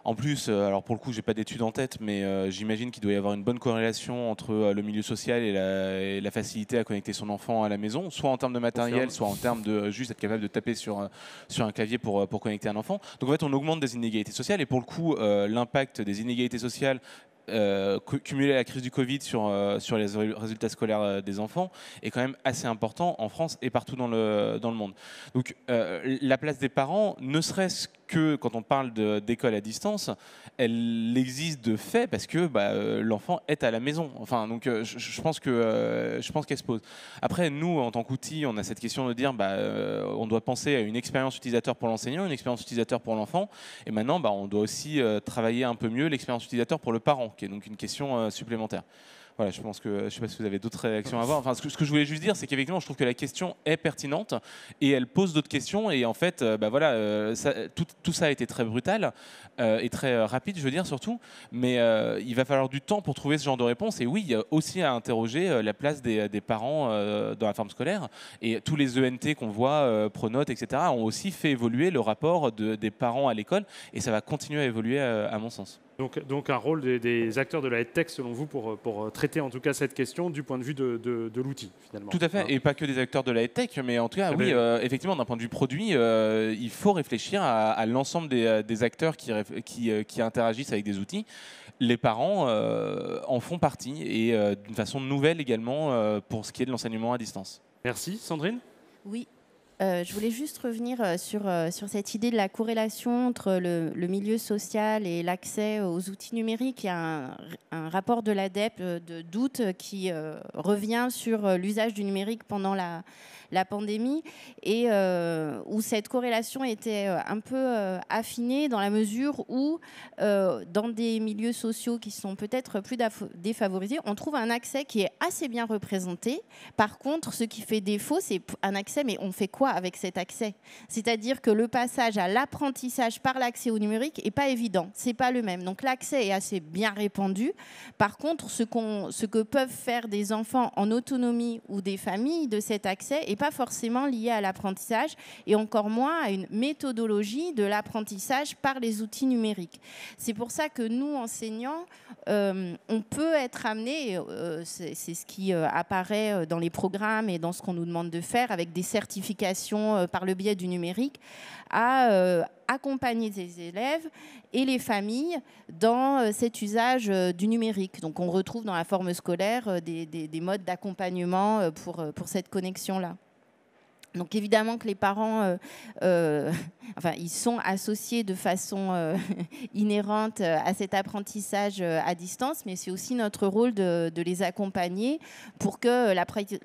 En plus, euh, alors pour le coup, j'ai pas d'études en tête, mais euh, j'imagine qu'il doit y avoir une bonne corrélation entre euh, le milieu social et la, facilité à connecter son enfant à la maison, soit en termes de matériel, soit en termes de juste être capable de taper sur, sur un clavier pour, pour connecter un enfant. Donc en fait, on augmente des inégalités sociales et pour le coup, l'impact des inégalités sociales euh, cumuler la crise du Covid sur, euh, sur les résultats scolaires euh, des enfants est quand même assez important en France et partout dans le, dans le monde. Donc la place des parents, ne serait-ce quand on parle d'école à distance, elle existe de fait parce que bah, l'enfant est à la maison. Enfin, donc je, pense que je pense qu'elle se pose. Après, nous, en tant qu'outil, on a cette question de dire, bah, on doit penser à une expérience utilisateur pour l'enseignant, une expérience utilisateur pour l'enfant, et maintenant, bah, on doit aussi travailler un peu mieux l'expérience utilisateur pour le parent qui est donc une question euh, supplémentaire. Voilà, je pense que je ne sais pas si vous avez d'autres réactions à avoir. Enfin, ce que, je voulais juste dire, c'est qu'effectivement, je trouve que la question est pertinente et elle pose d'autres questions. Et en fait, euh, bah voilà, euh, tout, ça a été très brutal et très rapide, je veux dire surtout. Mais il va falloir du temps pour trouver ce genre de réponse. Et oui, il y a aussi à interroger la place des, parents dans la forme scolaire. Et tous les ENT qu'on voit, Pronote, etc., ont aussi fait évoluer le rapport des parents à l'école. Et ça va continuer à évoluer, à mon sens. Donc, donc un rôle des, acteurs de la tech selon vous, pour, pour traiter en tout cas cette question du point de vue de, de, l'outil, finalement. Tout à fait, et pas que des acteurs de la tech, mais en tout cas, eh oui, ben, euh, effectivement, d'un point de vue produit, euh, il faut réfléchir à, l'ensemble des, des, acteurs qui, qui, euh, qui, interagissent avec des outils. Les parents en font partie, et d'une façon nouvelle également pour ce qui est de l'enseignement à distance. Merci. Sandrine? Oui, euh, je voulais juste revenir euh, sur, euh, sur cette idée de la corrélation entre le, milieu social et l'accès aux outils numériques. Il y a un, un rapport de l'ADEP de doute qui revient sur l'usage du numérique pendant la, la pandémie et euh, où cette corrélation était euh, un peu euh, affinée dans la mesure où dans des milieux sociaux qui sont peut-être plus défavorisés, on trouve un accès qui est assez bien représenté. Par contre, ce qui fait défaut, c'est un accès, mais on fait quoi avec cet accès? C'est-à-dire que le passage à l'apprentissage par l'accès au numérique est pas évident, c'est pas le même. Donc l'accès est assez bien répandu. Par contre, ce, ce que peuvent faire des enfants en autonomie ou des familles de cet accès est pas forcément lié à l'apprentissage et encore moins à une méthodologie de l'apprentissage par les outils numériques. C'est pour ça que nous, enseignants, euh, on peut être amené, euh, c'est ce qui euh, apparaît dans les programmes et dans ce qu'on nous demande de faire avec des certifications par le biais du numérique, à accompagner les élèves et les familles dans cet usage du numérique. Donc on retrouve dans la forme scolaire des, des modes d'accompagnement pour, pour cette connexion-là. Donc évidemment que les parents, euh, euh, ils sont associés de façon euh, inhérente à cet apprentissage à distance, mais c'est aussi notre rôle de, de, les accompagner pour que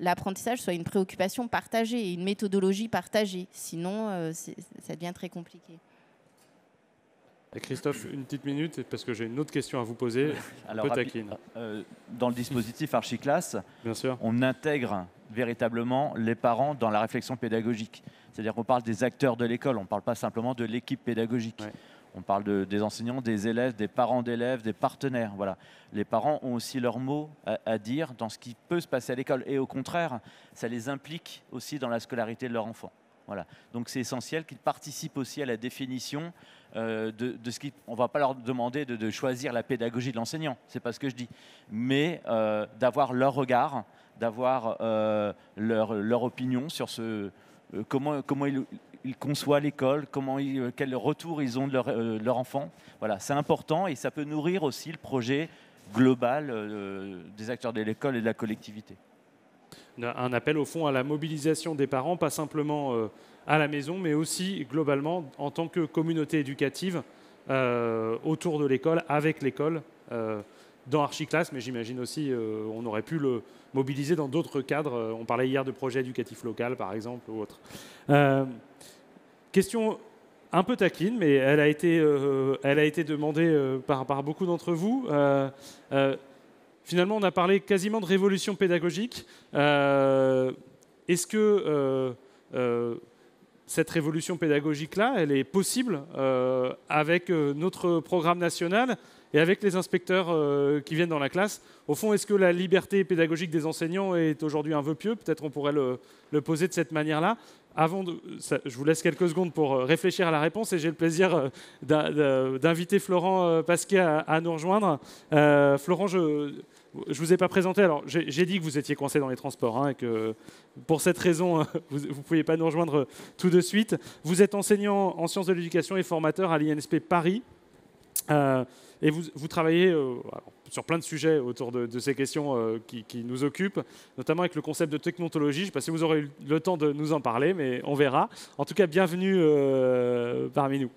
l'apprentissage soit une préoccupation partagée et une méthodologie partagée. Sinon, ça devient très compliqué. Christophe, une petite minute, parce que j'ai une autre question à vous poser. Alors, euh, dans le dispositif Archiclass, Bien sûr. on intègre véritablement les parents dans la réflexion pédagogique. C'est-à-dire qu'on parle des acteurs de l'école, on ne parle pas simplement de l'équipe pédagogique. On parle de, des enseignants, des élèves, des parents d'élèves, des partenaires. Voilà. Les parents ont aussi leur mot à, à, dire dans ce qui peut se passer à l'école. Et au contraire, ça les implique aussi dans la scolarité de leur enfant. Voilà. Donc c'est essentiel qu'ils participent aussi à la définition euh, de, ce qui. On ne va pas leur demander de, choisir la pédagogie de l'enseignant, c'est pas ce que je dis, mais euh, d'avoir leur regard, d'avoir euh, leur, leur, opinion sur ce comment comment ils, conçoivent l'école, comment quel retour ils ont de leur, leur enfant. Voilà, c'est important et ça peut nourrir aussi le projet global des acteurs de l'école et de la collectivité. Un appel au fond à la mobilisation des parents, pas simplement à la maison, mais aussi globalement en tant que communauté éducative euh, autour de l'école, avec l'école, euh, dans Archiclass, mais j'imagine aussi euh, on aurait pu le mobiliser dans d'autres cadres. On parlait hier de projet éducatif local, par exemple, ou autre. question un peu taquine, mais elle a été, elle a été demandée par, par beaucoup d'entre vous. finalement, on a parlé quasiment de révolution pédagogique. Est-ce que cette révolution pédagogique-là, elle est possible euh, avec euh, notre programme national et avec les inspecteurs euh, qui viennent dans la classe. Au fond, est-ce que la liberté pédagogique des enseignants est aujourd'hui un vœu pieux? Peut-être on pourrait le, poser de cette manière-là. Avant, je vous laisse quelques secondes pour réfléchir à la réponse et j'ai le plaisir d'inviter Florent Pasquet à, nous rejoindre. Florent, je, je ne vous ai pas présenté. Alors, j'ai dit que vous étiez coincé dans les transports hein, et que pour cette raison, vous ne pouviez pas nous rejoindre tout de suite. Vous êtes enseignant en sciences de l'éducation et formateur à l'INSP Paris. Euh, et vous, travaillez euh, sur plein de sujets autour de, ces questions euh, qui, nous occupent, notamment avec le concept de technologie. Je ne sais pas si vous aurez eu le temps de nous en parler, mais on verra. En tout cas, bienvenue parmi nous.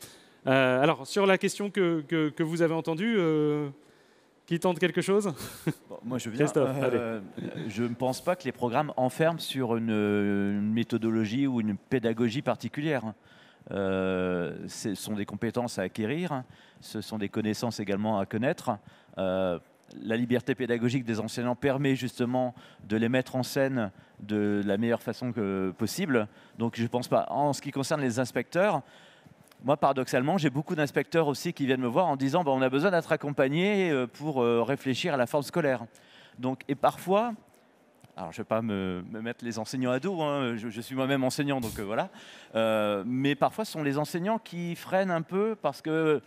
alors, sur la question que, que vous avez entendue, qui tente quelque chose? Moi, je viens. Euh, je ne pense pas que les programmes enferment sur une, méthodologie ou une pédagogie particulière. Euh, ce sont des compétences à acquérir, ce sont des connaissances également à connaître. Euh, la liberté pédagogique des enseignants permet justement de les mettre en scène de la meilleure façon que possible. Donc je ne pense pas. En ce qui concerne les inspecteurs, moi, paradoxalement, j'ai beaucoup d'inspecteurs aussi qui viennent me voir en disant bah, on a besoin d'être accompagné euh, pour euh, réfléchir à la forme scolaire. Donc, et parfois, alors je ne vais pas me, mettre les enseignants à dos, hein, je, suis moi-même enseignant, donc euh, voilà. mais parfois, ce sont les enseignants qui freinent un peu parce que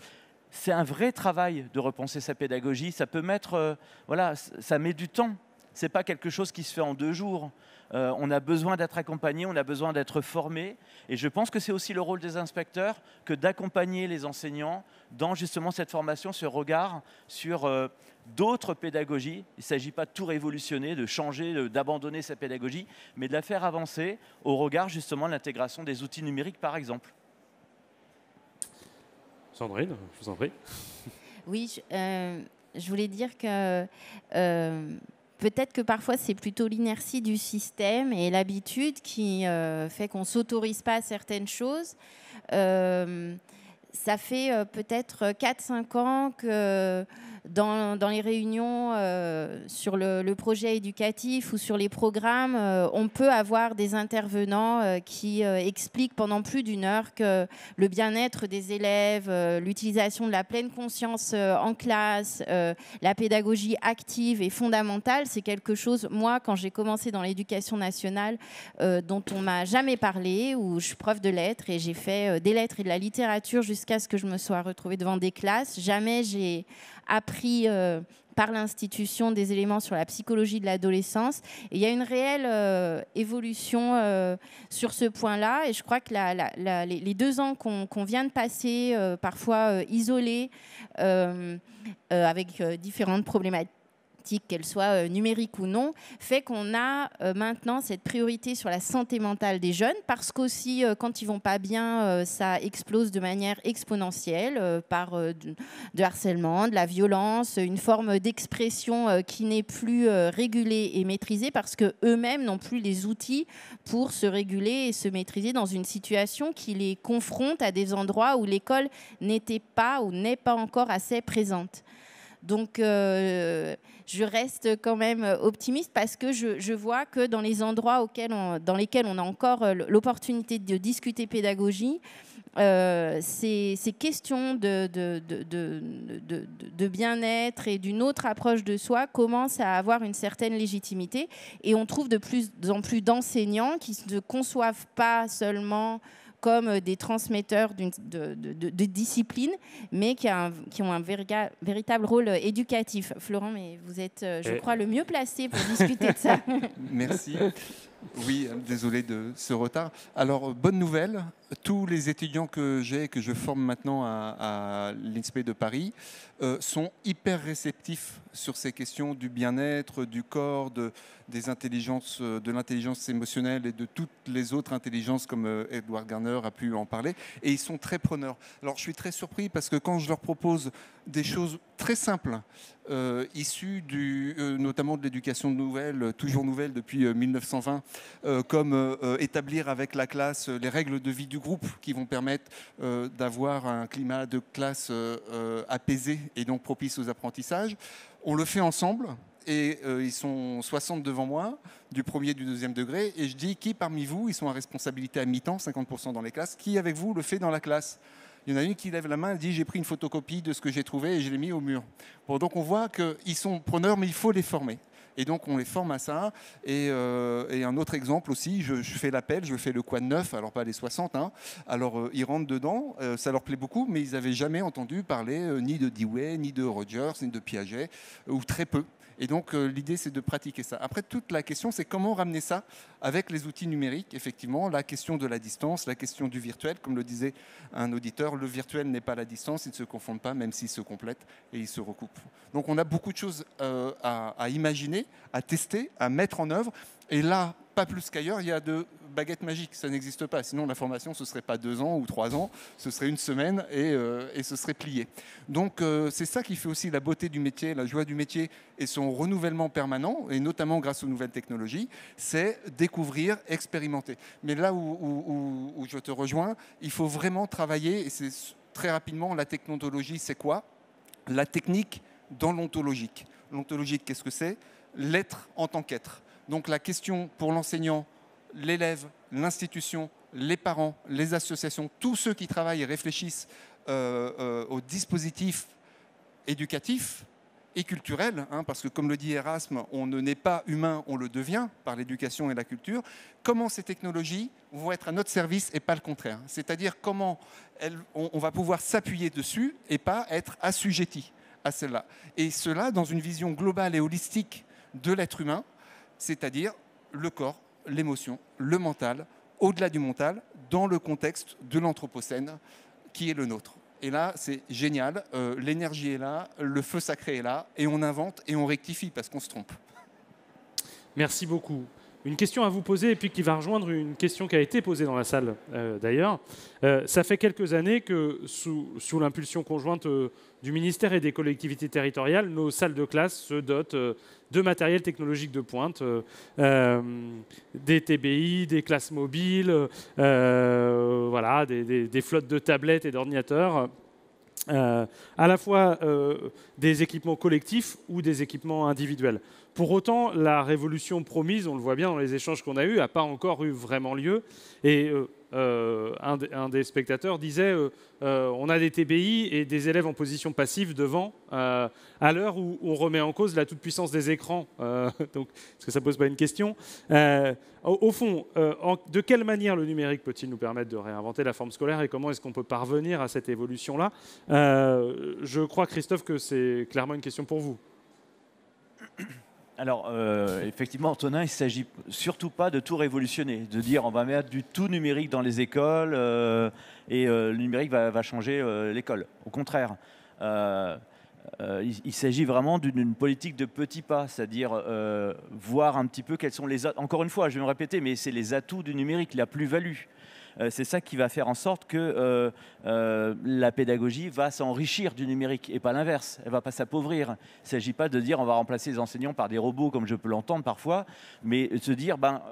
c'est un vrai travail de repenser sa pédagogie. Ça peut mettre, voilà, ça met du temps. C'est pas quelque chose qui se fait en deux jours. Euh, on a besoin d'être accompagné, on a besoin d'être formé. Et je pense que c'est aussi le rôle des inspecteurs que d'accompagner les enseignants dans justement cette formation, ce regard sur euh, d'autres pédagogies. Il ne s'agit pas de tout révolutionner, de changer, d'abandonner sa pédagogie, mais de la faire avancer au regard justement de l'intégration des outils numériques, par exemple. Sandrine, je vous en prie. Oui, je, euh, voulais dire que peut-être que parfois c'est plutôt l'inertie du système et l'habitude qui euh, fait qu'on s'autorise pas certaines choses. Euh, ça fait euh, peut-être 4-5 ans que dans, les réunions euh, sur le, projet éducatif ou sur les programmes, euh, on peut avoir des intervenants euh, qui expliquent pendant plus d'une heure que le bien-être des élèves, l'utilisation de la pleine conscience en classe, la pédagogie active et fondamentale, c'est quelque chose, moi, quand j'ai commencé dans l'éducation nationale, dont on m'a jamais parlé, où je suis prof de lettres et j'ai fait des lettres et de la littérature jusqu'à ce que je me sois retrouvée devant des classes. Jamais j'ai appris euh, par l'institution des éléments sur la psychologie de l'adolescence. il y a une réelle euh, évolution euh, sur ce point-là. Et je crois que les, deux ans qu'on vient de passer, parfois isolés, avec différentes problématiques didactique, qu'elle soit numérique ou non, fait qu'on a maintenant cette priorité sur la santé mentale des jeunes, parce qu'aussi, quand ils vont pas bien, ça explose de manière exponentielle par de harcèlement, de la violence, une forme d'expression qui n'est plus régulée et maîtrisée parce que eux-mêmes n'ont plus les outils pour se réguler et se maîtriser dans une situation qui les confronte à des endroits où l'école n'était pas ou n'est pas encore assez présente. Donc, euh, je reste quand même optimiste parce que je, vois que dans les endroits auxquels dans lesquels on a encore euh, l'opportunité de discuter pédagogie, euh, ces, questions de, de bien-être et d'une autre approche de soi commencent à avoir une certaine légitimité. Et on trouve de plus en plus d'enseignants qui ne conçoivent pas seulement comme des transmetteurs de, de, discipline, mais qui, qui ont un véritable rôle éducatif. Florent, mais vous êtes, euh, je crois, le mieux placé pour discuter de ça. Merci. Oui, désolé de ce retard. Alors, bonne nouvelle, tous les étudiants que j'ai, que je forme maintenant à, l'INSPE de Paris, euh, sont hyper réceptifs sur ces questions du bien-être, du corps, de, des intelligences, euh, de l'intelligence émotionnelle et de toutes les autres intelligences, comme euh, Edward Garner a pu en parler. Et ils sont très preneurs. Alors, je suis très surpris parce que quand je leur propose des choses très simples, issues du, notamment de l'éducation nouvelle, toujours nouvelle depuis 1920, comme établir avec la classe les règles de vie du groupe qui vont permettre euh, d'avoir un climat de classe euh, euh, apaisé et donc propice aux apprentissages. On le fait ensemble et ils sont 60 devant moi, du premier et du deuxième degré, et je dis qui parmi vous, ils sont à responsabilité à mi-temps, 50% dans les classes, qui avec vous le fait dans la classe? Il y en a une qui lève la main et dit j'ai pris une photocopie de ce que j'ai trouvé et je l'ai mis au mur. Bon, donc on voit qu'ils sont preneurs, mais il faut les former. Et donc, on les forme à ça. Et, euh, un autre exemple aussi, je, fais l'appel, je fais le quad 9, alors pas les 60. Hein. Alors, euh, ils rentrent dedans, euh, ça leur plaît beaucoup, mais ils n'avaient jamais entendu parler ni de Dewey, ni de Rogers, ni de Piaget, ou très peu. Et donc, euh, l'idée, c'est de pratiquer ça. Après, toute la question, c'est comment ramener ça avec les outils numériques. Effectivement, la question de la distance, la question du virtuel, comme le disait un auditeur, le virtuel n'est pas la distance, il ne se confondent pas, même s'ils se complètent et ils se recoupent. Donc, on a beaucoup de choses euh, à imaginer, à tester, à mettre en œuvre. Et là, pas plus qu'ailleurs, il y a de baguette magique, ça n'existe pas. Sinon, la formation, ce ne serait pas deux ans ou trois ans, ce serait une semaine et, euh, et ce serait plié. Donc, euh, c'est ça qui fait aussi la beauté du métier, la joie du métier et son renouvellement permanent, et notamment grâce aux nouvelles technologies, c'est découvrir, expérimenter. Mais là où, où, je te rejoins, il faut vraiment travailler, et c'est très rapidement, la technologie, c'est quoi? La technique dans l'ontologique. L'ontologique, qu'est-ce que c'est? L'être en tant qu'être. Donc la question pour l'enseignant, l'élève, l'institution, les parents, les associations, tous ceux qui travaillent et réfléchissent euh, euh, au dispositif éducatif et culturel, hein, parce que comme le dit Erasme, on ne naît pas humain, on le devient par l'éducation et la culture, comment ces technologies vont être à notre service et pas le contraire. C'est-à-dire comment on, va pouvoir s'appuyer dessus et pas être assujetti à cela. Et cela dans une vision globale et holistique de l'être humain, c'est-à-dire le corps, l'émotion, le mental, au-delà du mental, dans le contexte de l'Anthropocène qui est le nôtre. Et là, c'est génial, euh, l'énergie est là, le feu sacré est là, et on invente et on rectifie parce qu'on se trompe. Merci beaucoup. Une question à vous poser et puis qui va rejoindre une question qui a été posée dans la salle euh, d'ailleurs. Euh, ça fait quelques années que sous, l'impulsion conjointe du ministère et des collectivités territoriales, nos salles de classe se dotent de matériel technologique de pointe, euh, euh, des TBI, des classes mobiles, euh, voilà, des, flottes de tablettes et d'ordinateurs. à la fois des équipements collectifs ou des équipements individuels. Pour autant, la révolution promise, on le voit bien dans les échanges qu'on a eus, n'a pas encore eu vraiment lieu. Et euh, un, des spectateurs disait euh, euh, on a des TBI et des élèves en position passive devant, à l'heure où on remet en cause la toute-puissance des écrans. donc, est-ce que ça pose pas une question au, fond, de quelle manière le numérique peut-il nous permettre de réinventer la forme scolaire et comment est-ce qu'on peut parvenir à cette évolution-là? Je crois, Christophe, que c'est clairement une question pour vous. Alors, euh, effectivement, Antonin, il ne s'agit surtout pas de tout révolutionner, de dire on va mettre du tout numérique dans les écoles euh, et euh, le numérique va, changer l'école. Au contraire, il, s'agit vraiment d'une politique de petits pas, c'est-à-dire voir un petit peu quels sont les... Encore une fois, je vais me répéter, mais c'est les atouts du numérique, la plus-value. Euh, c'est ça qui va faire en sorte que la pédagogie va s'enrichir du numérique et pas l'inverse. Elle va pas s'appauvrir. Il ne s'agit pas de dire on va remplacer les enseignants par des robots comme je peux l'entendre parfois, mais de se dire ben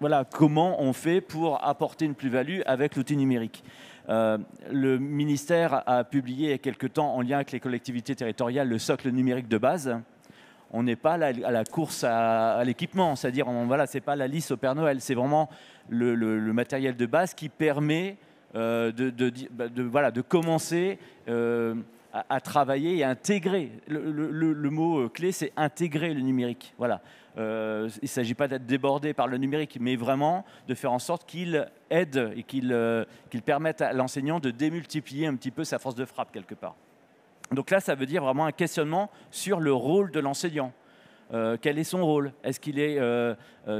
voilà comment on fait pour apporter une plus-value avec l'outil numérique. Euh, le ministère a publié il y a quelque temps, en lien avec les collectivités territoriales, le socle numérique de base. On n'est pas à la, course à, l'équipement, c'est-à-dire, voilà, c'est pas la liste au Père Noël, c'est vraiment le, matériel de base qui permet euh, bah, de, voilà, de commencer euh, à, travailler et à intégrer. Le, mot clé, c'est intégrer le numérique. Voilà. Euh, il ne s'agit pas d'être débordé par le numérique, mais vraiment de faire en sorte qu'il aide et qu'il euh, permette à l'enseignant de démultiplier un petit peu sa force de frappe quelque part. Donc là, ça veut dire vraiment un questionnement sur le rôle de l'enseignant. Euh, quel est son rôle? Est-ce qu'il est,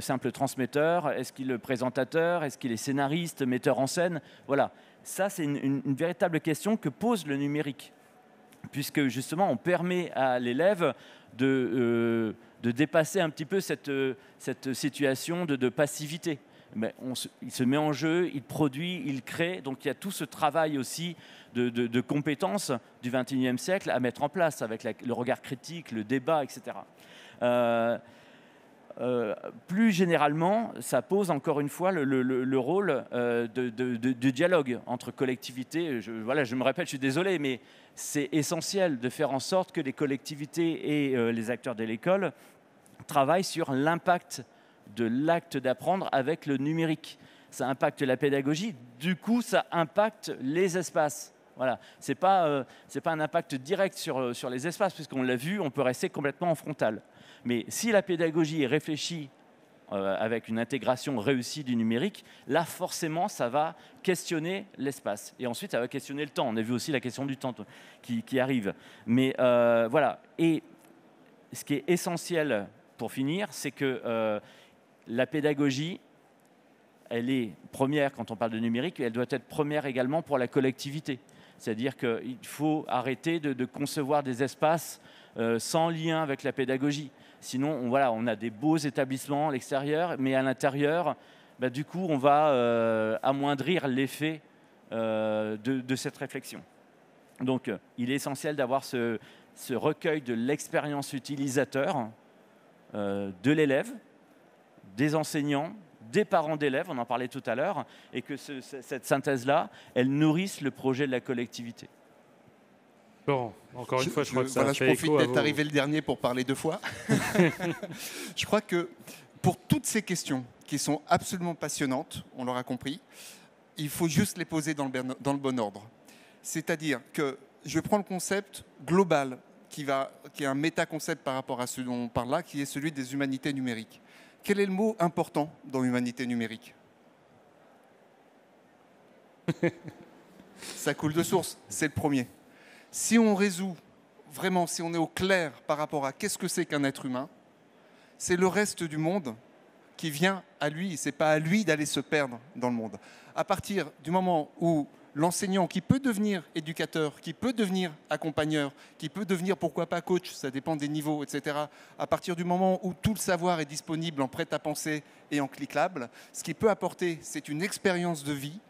simple transmetteur? Est-ce qu'il est présentateur? Est-ce qu'il est scénariste, metteur en scène? Voilà. Ça, c'est une, véritable question que pose le numérique, puisque justement, on permet à l'élève de de dépasser un petit peu cette, euh, cette situation de, passivité. Mais il se met en jeu, il produit, il crée. Donc il y a tout ce travail aussi de, compétences du XXIe siècle à mettre en place avec le regard critique, le débat, etc. Euh, euh, plus généralement, ça pose encore une fois le, le, rôle de, de, dialogue entre collectivités. Je, voilà, je me répète, je suis désolé, mais c'est essentiel de faire en sorte que les collectivités et les acteurs de l'école travaille sur l'impact de l'acte d'apprendre avec le numérique. Ça impacte la pédagogie, du coup ça impacte les espaces. Voilà, ce n'est pas, euh, pas un impact direct sur, euh, sur les espaces, puisqu'on l'a vu, on peut rester complètement en frontal. Mais si la pédagogie est réfléchie euh, avec une intégration réussie du numérique, là forcément ça va questionner l'espace. Et ensuite ça va questionner le temps. On a vu aussi la question du temps qui, qui arrive. Mais voilà, et ce qui est essentiel pour finir, c'est que la pédagogie, elle est première quand on parle de numérique, elle doit être première également pour la collectivité. C'est-à-dire qu'il faut arrêter de, concevoir des espaces euh, sans lien avec la pédagogie. Sinon, on, voilà, a des beaux établissements à l'extérieur, mais à l'intérieur, bah, du coup, on va euh, amoindrir l'effet de, de, cette réflexion. Donc, il est essentiel d'avoir ce, recueil de l'expérience utilisateur euh, de l'élève, des enseignants, des parents d'élèves, on en parlait tout à l'heure, et que cette synthèse-là, elle nourrisse le projet de la collectivité. Laurent, encore une fois, je, crois que ça je profite d'être arrivé le dernier pour parler deux fois. je crois que pour toutes ces questions qui sont absolument passionnantes, on l'aura compris, il faut juste les poser dans le, dans le bon ordre. C'est-à-dire que je prends le concept global qui, va, qui est un méta-concept par rapport à ce dont on parle là, qui est celui des humanités numériques. Quel est le mot important dans l'humanité numérique Ça coule de source, c'est le premier. Si on résout vraiment, si on est au clair par rapport à qu'est-ce que c'est qu'un être humain, c'est le reste du monde qui vient à lui, c'est pas à lui d'aller se perdre dans le monde. À partir du moment où l'enseignant qui peut devenir éducateur, qui peut devenir accompagneur, qui peut devenir pourquoi pas coach, ça dépend des niveaux, etc. À partir du moment où tout le savoir est disponible en prêt à penser et en cliquable, ce qui peut apporter, c'est une expérience de vie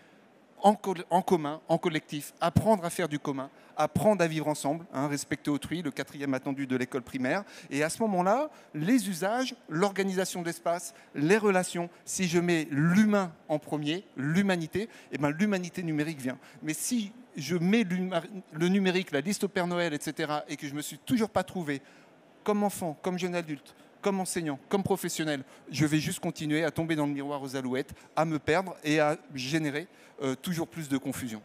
en, commun, en collectif, apprendre à faire du commun, apprendre à vivre ensemble, hein, respecter autrui, le quatrième attendu de l'école primaire. Et à ce moment-là, les usages, l'organisation d'espace, les relations, si je mets l'humain en premier, l'humanité, eh ben, l'humanité numérique vient. Mais si je mets le numérique, la liste au Père Noël, etc., et que je ne me suis toujours pas trouvé comme enfant, comme jeune adulte, comme enseignant, comme professionnel, je vais juste continuer à tomber dans le miroir aux alouettes, à me perdre et à générer euh, toujours plus de confusion.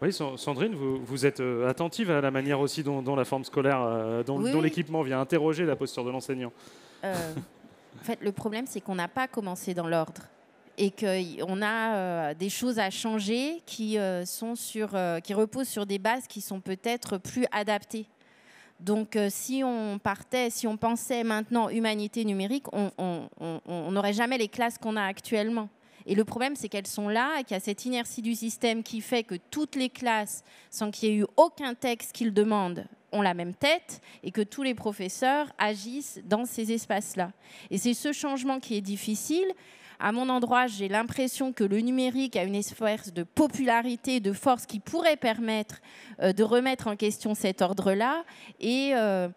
Oui, Sandrine, vous, êtes euh, attentive à la manière aussi dont, la forme scolaire, euh, dont, l'équipement vient interroger la posture de l'enseignant. en fait, le problème, c'est qu'on n'a pas commencé dans l'ordre et qu'on a des choses à changer qui, sont sur, qui reposent sur des bases qui sont peut-être plus adaptées donc, euh, si on partait, si on pensait maintenant humanité numérique, on n'aurait jamais les classes qu'on a actuellement. Et le problème, c'est qu'elles sont là et qu'il y a cette inertie du système qui fait que toutes les classes, sans qu'il y ait eu aucun texte qu'ils demandent, ont la même tête et que tous les professeurs agissent dans ces espaces-là. Et c'est ce changement qui est difficile. À mon endroit, j'ai l'impression que le numérique a une espèce de popularité, de force qui pourrait permettre euh, de remettre en question cet ordre-là. Et euh,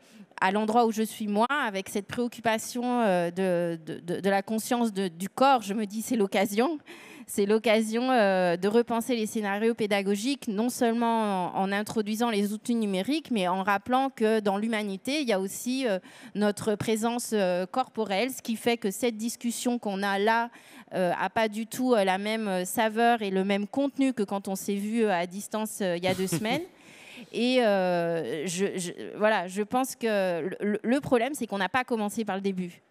à l'endroit où je suis moi, avec cette préoccupation euh, de, de, la conscience du corps, je me dis c'est l'occasion c'est l'occasion euh, de repenser les scénarios pédagogiques, non seulement en, introduisant les outils numériques, mais en rappelant que dans l'humanité, il y a aussi euh, notre présence corporelle, ce qui fait que cette discussion qu'on a là n'a pas du tout la même saveur et le même contenu que quand on s'est vu à distance il y a deux semaines. Et je, voilà, je pense que le problème, c'est qu'on n'a pas commencé par le début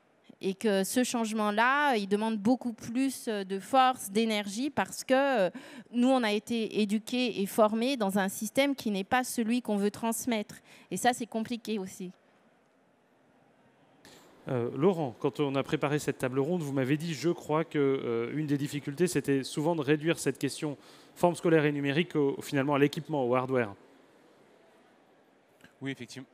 et que ce changement-là, il demande beaucoup plus euh, de force, d'énergie, parce que euh, nous, on a été éduqués et formés dans un système qui n'est pas celui qu'on veut transmettre. Et ça, c'est compliqué aussi. Euh, Laurent, quand on a préparé cette table ronde, vous m'avez dit, je crois qu'une une des difficultés, c'était souvent de réduire cette question forme scolaire et numérique finalement à l'équipement, au hardware. Oui, effectivement.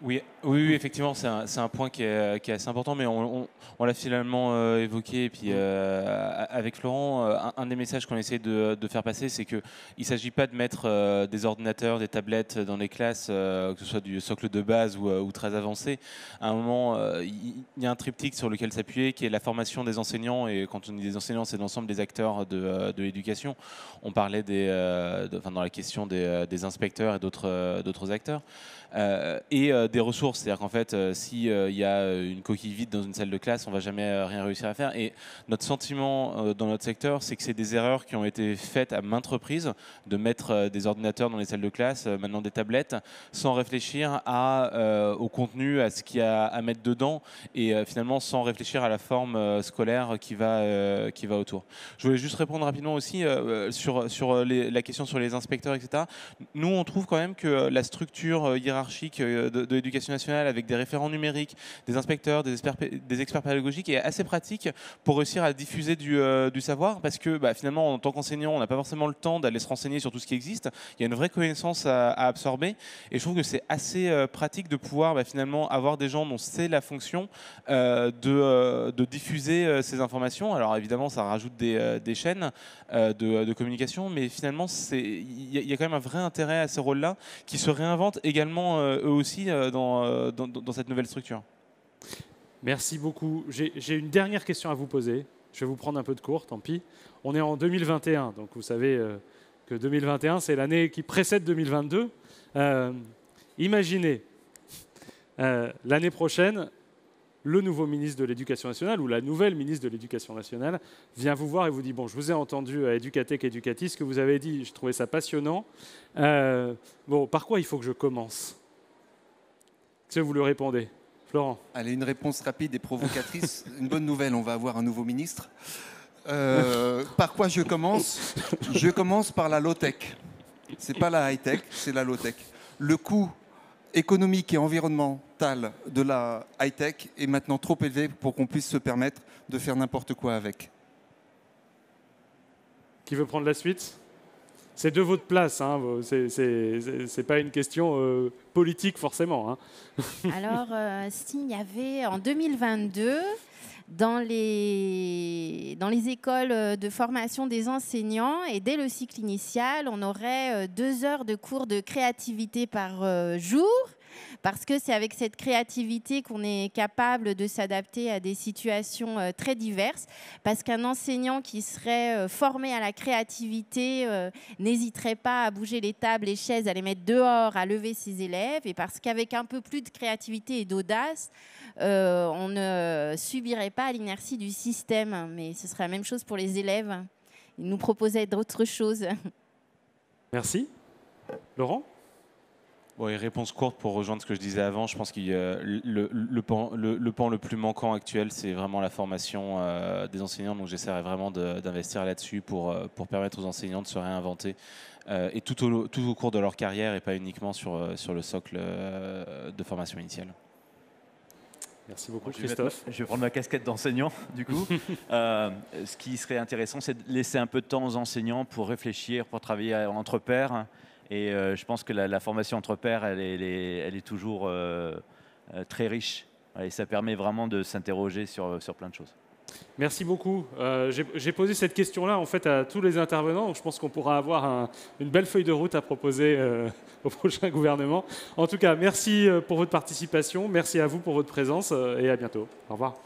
Oui, oui, effectivement, c'est un, point qui est, assez important, mais on, l'a finalement euh, évoqué. Et puis, euh, avec Florent, euh, un, des messages qu'on essaie de, faire passer, c'est qu'il ne s'agit pas de mettre des ordinateurs, des tablettes dans les classes, que ce soit du socle de base ou, très avancé. À un moment, il y, a un triptyque sur lequel s'appuyer, qui est la formation des enseignants. Et quand on dit des enseignants, c'est l'ensemble des acteurs de, l'éducation. On parlait des, dans la question des, des inspecteurs et d'autres acteurs. Et des ressources. C'est-à-dire qu'en fait, euh, s'il y a une coquille vide dans une salle de classe, on va jamais rien réussir à faire. Et notre sentiment dans notre secteur, c'est que c'est des erreurs qui ont été faites à maintes reprises, de mettre des ordinateurs dans les salles de classe, maintenant des tablettes, sans réfléchir à, au contenu, à ce qu'il y a à mettre dedans, et finalement sans réfléchir à la forme scolaire qui va, qui va autour. Je voulais juste répondre rapidement aussi sur, sur la question sur les inspecteurs, etc. Nous, on trouve quand même que la structure hiérarchique euh, de, l'éducation nationale avec des référents numériques, des inspecteurs, des experts, pédagogiques est assez pratique pour réussir à diffuser du, euh, savoir parce que bah, finalement, en tant qu'enseignant, on n'a pas forcément le temps d'aller se renseigner sur tout ce qui existe. Il y a une vraie connaissance à, absorber et je trouve que c'est assez euh, pratique de pouvoir bah, finalement avoir des gens dont c'est la fonction de, de, diffuser ces informations. Alors évidemment, ça rajoute des, chaînes de, communication, mais finalement, il y, y, a quand même un vrai intérêt à ces rôles-là qui se réinventent également euh, eux aussi euh, euh, dans, cette nouvelle structure. Merci beaucoup. J'ai une dernière question à vous poser. Je vais vous prendre un peu de cours, tant pis. On est en 2021, donc vous savez que 2021, c'est l'année qui précède 2022. imaginez, l'année prochaine, le nouveau ministre de l'Éducation nationale ou la nouvelle ministre de l'Éducation nationale vient vous voir et vous dit Bon, je vous ai entendu à Educatec Educatis, ce que vous avez dit, je trouvais ça passionnant. bon, par quoi il faut que je commence? Que vous lui répondez Florent Allez, une réponse rapide et provocatrice. une bonne nouvelle, on va avoir un nouveau ministre. Euh, par quoi je commence? Je commence par la low-tech. Ce n'est pas la high-tech, c'est la low-tech. Le coût économique et environnemental de la high-tech est maintenant trop élevé pour qu'on puisse se permettre de faire n'importe quoi avec. Qui veut prendre la suite? C'est de votre place, hein, c'est pas une question euh, politique forcément. Hein. Alors, euh, s'il y avait en 2022, dans les, écoles de formation des enseignants, et dès le cycle initial, on aurait euh, deux heures de cours de créativité par jour parce que c'est avec cette créativité qu'on est capable de s'adapter à des situations euh, très diverses, parce qu'un enseignant qui serait euh, formé à la créativité euh, n'hésiterait pas à bouger les tables, les chaises, à les mettre dehors, à lever ses élèves, et parce qu'avec un peu plus de créativité et d'audace, on ne subirait pas l'inertie du système. Mais ce serait la même chose pour les élèves. Ils nous proposaient d'autres choses. Merci. Laurent? Oui, réponse courte pour rejoindre ce que je disais avant. Je pense que le, le, pan, le, pan, le, plus manquant actuel, c'est vraiment la formation euh, des enseignants. Donc j'essaierai vraiment d'investir là-dessus pour, euh, pour permettre aux enseignants de se réinventer. Euh, et tout au, tout au, cours de leur carrière et pas uniquement sur, sur le socle de formation initiale. Merci beaucoup, Je Christophe. je vais prendre ma casquette d'enseignant, du coup. Euh, ce qui serait intéressant, c'est de laisser un peu de temps aux enseignants pour réfléchir, pour travailler entre pairs. Et euh, je pense que la, formation entre pairs, elle est, toujours euh, euh, très riche. Et ça permet vraiment de s'interroger sur, sur plein de choses. Merci beaucoup. J'ai posé cette question-là en fait à tous les intervenants. Je pense qu'on pourra avoir un- une belle feuille de route à proposer au prochain gouvernement. En tout cas, merci pour votre participation, merci à vous pour votre présence et à bientôt. Au revoir.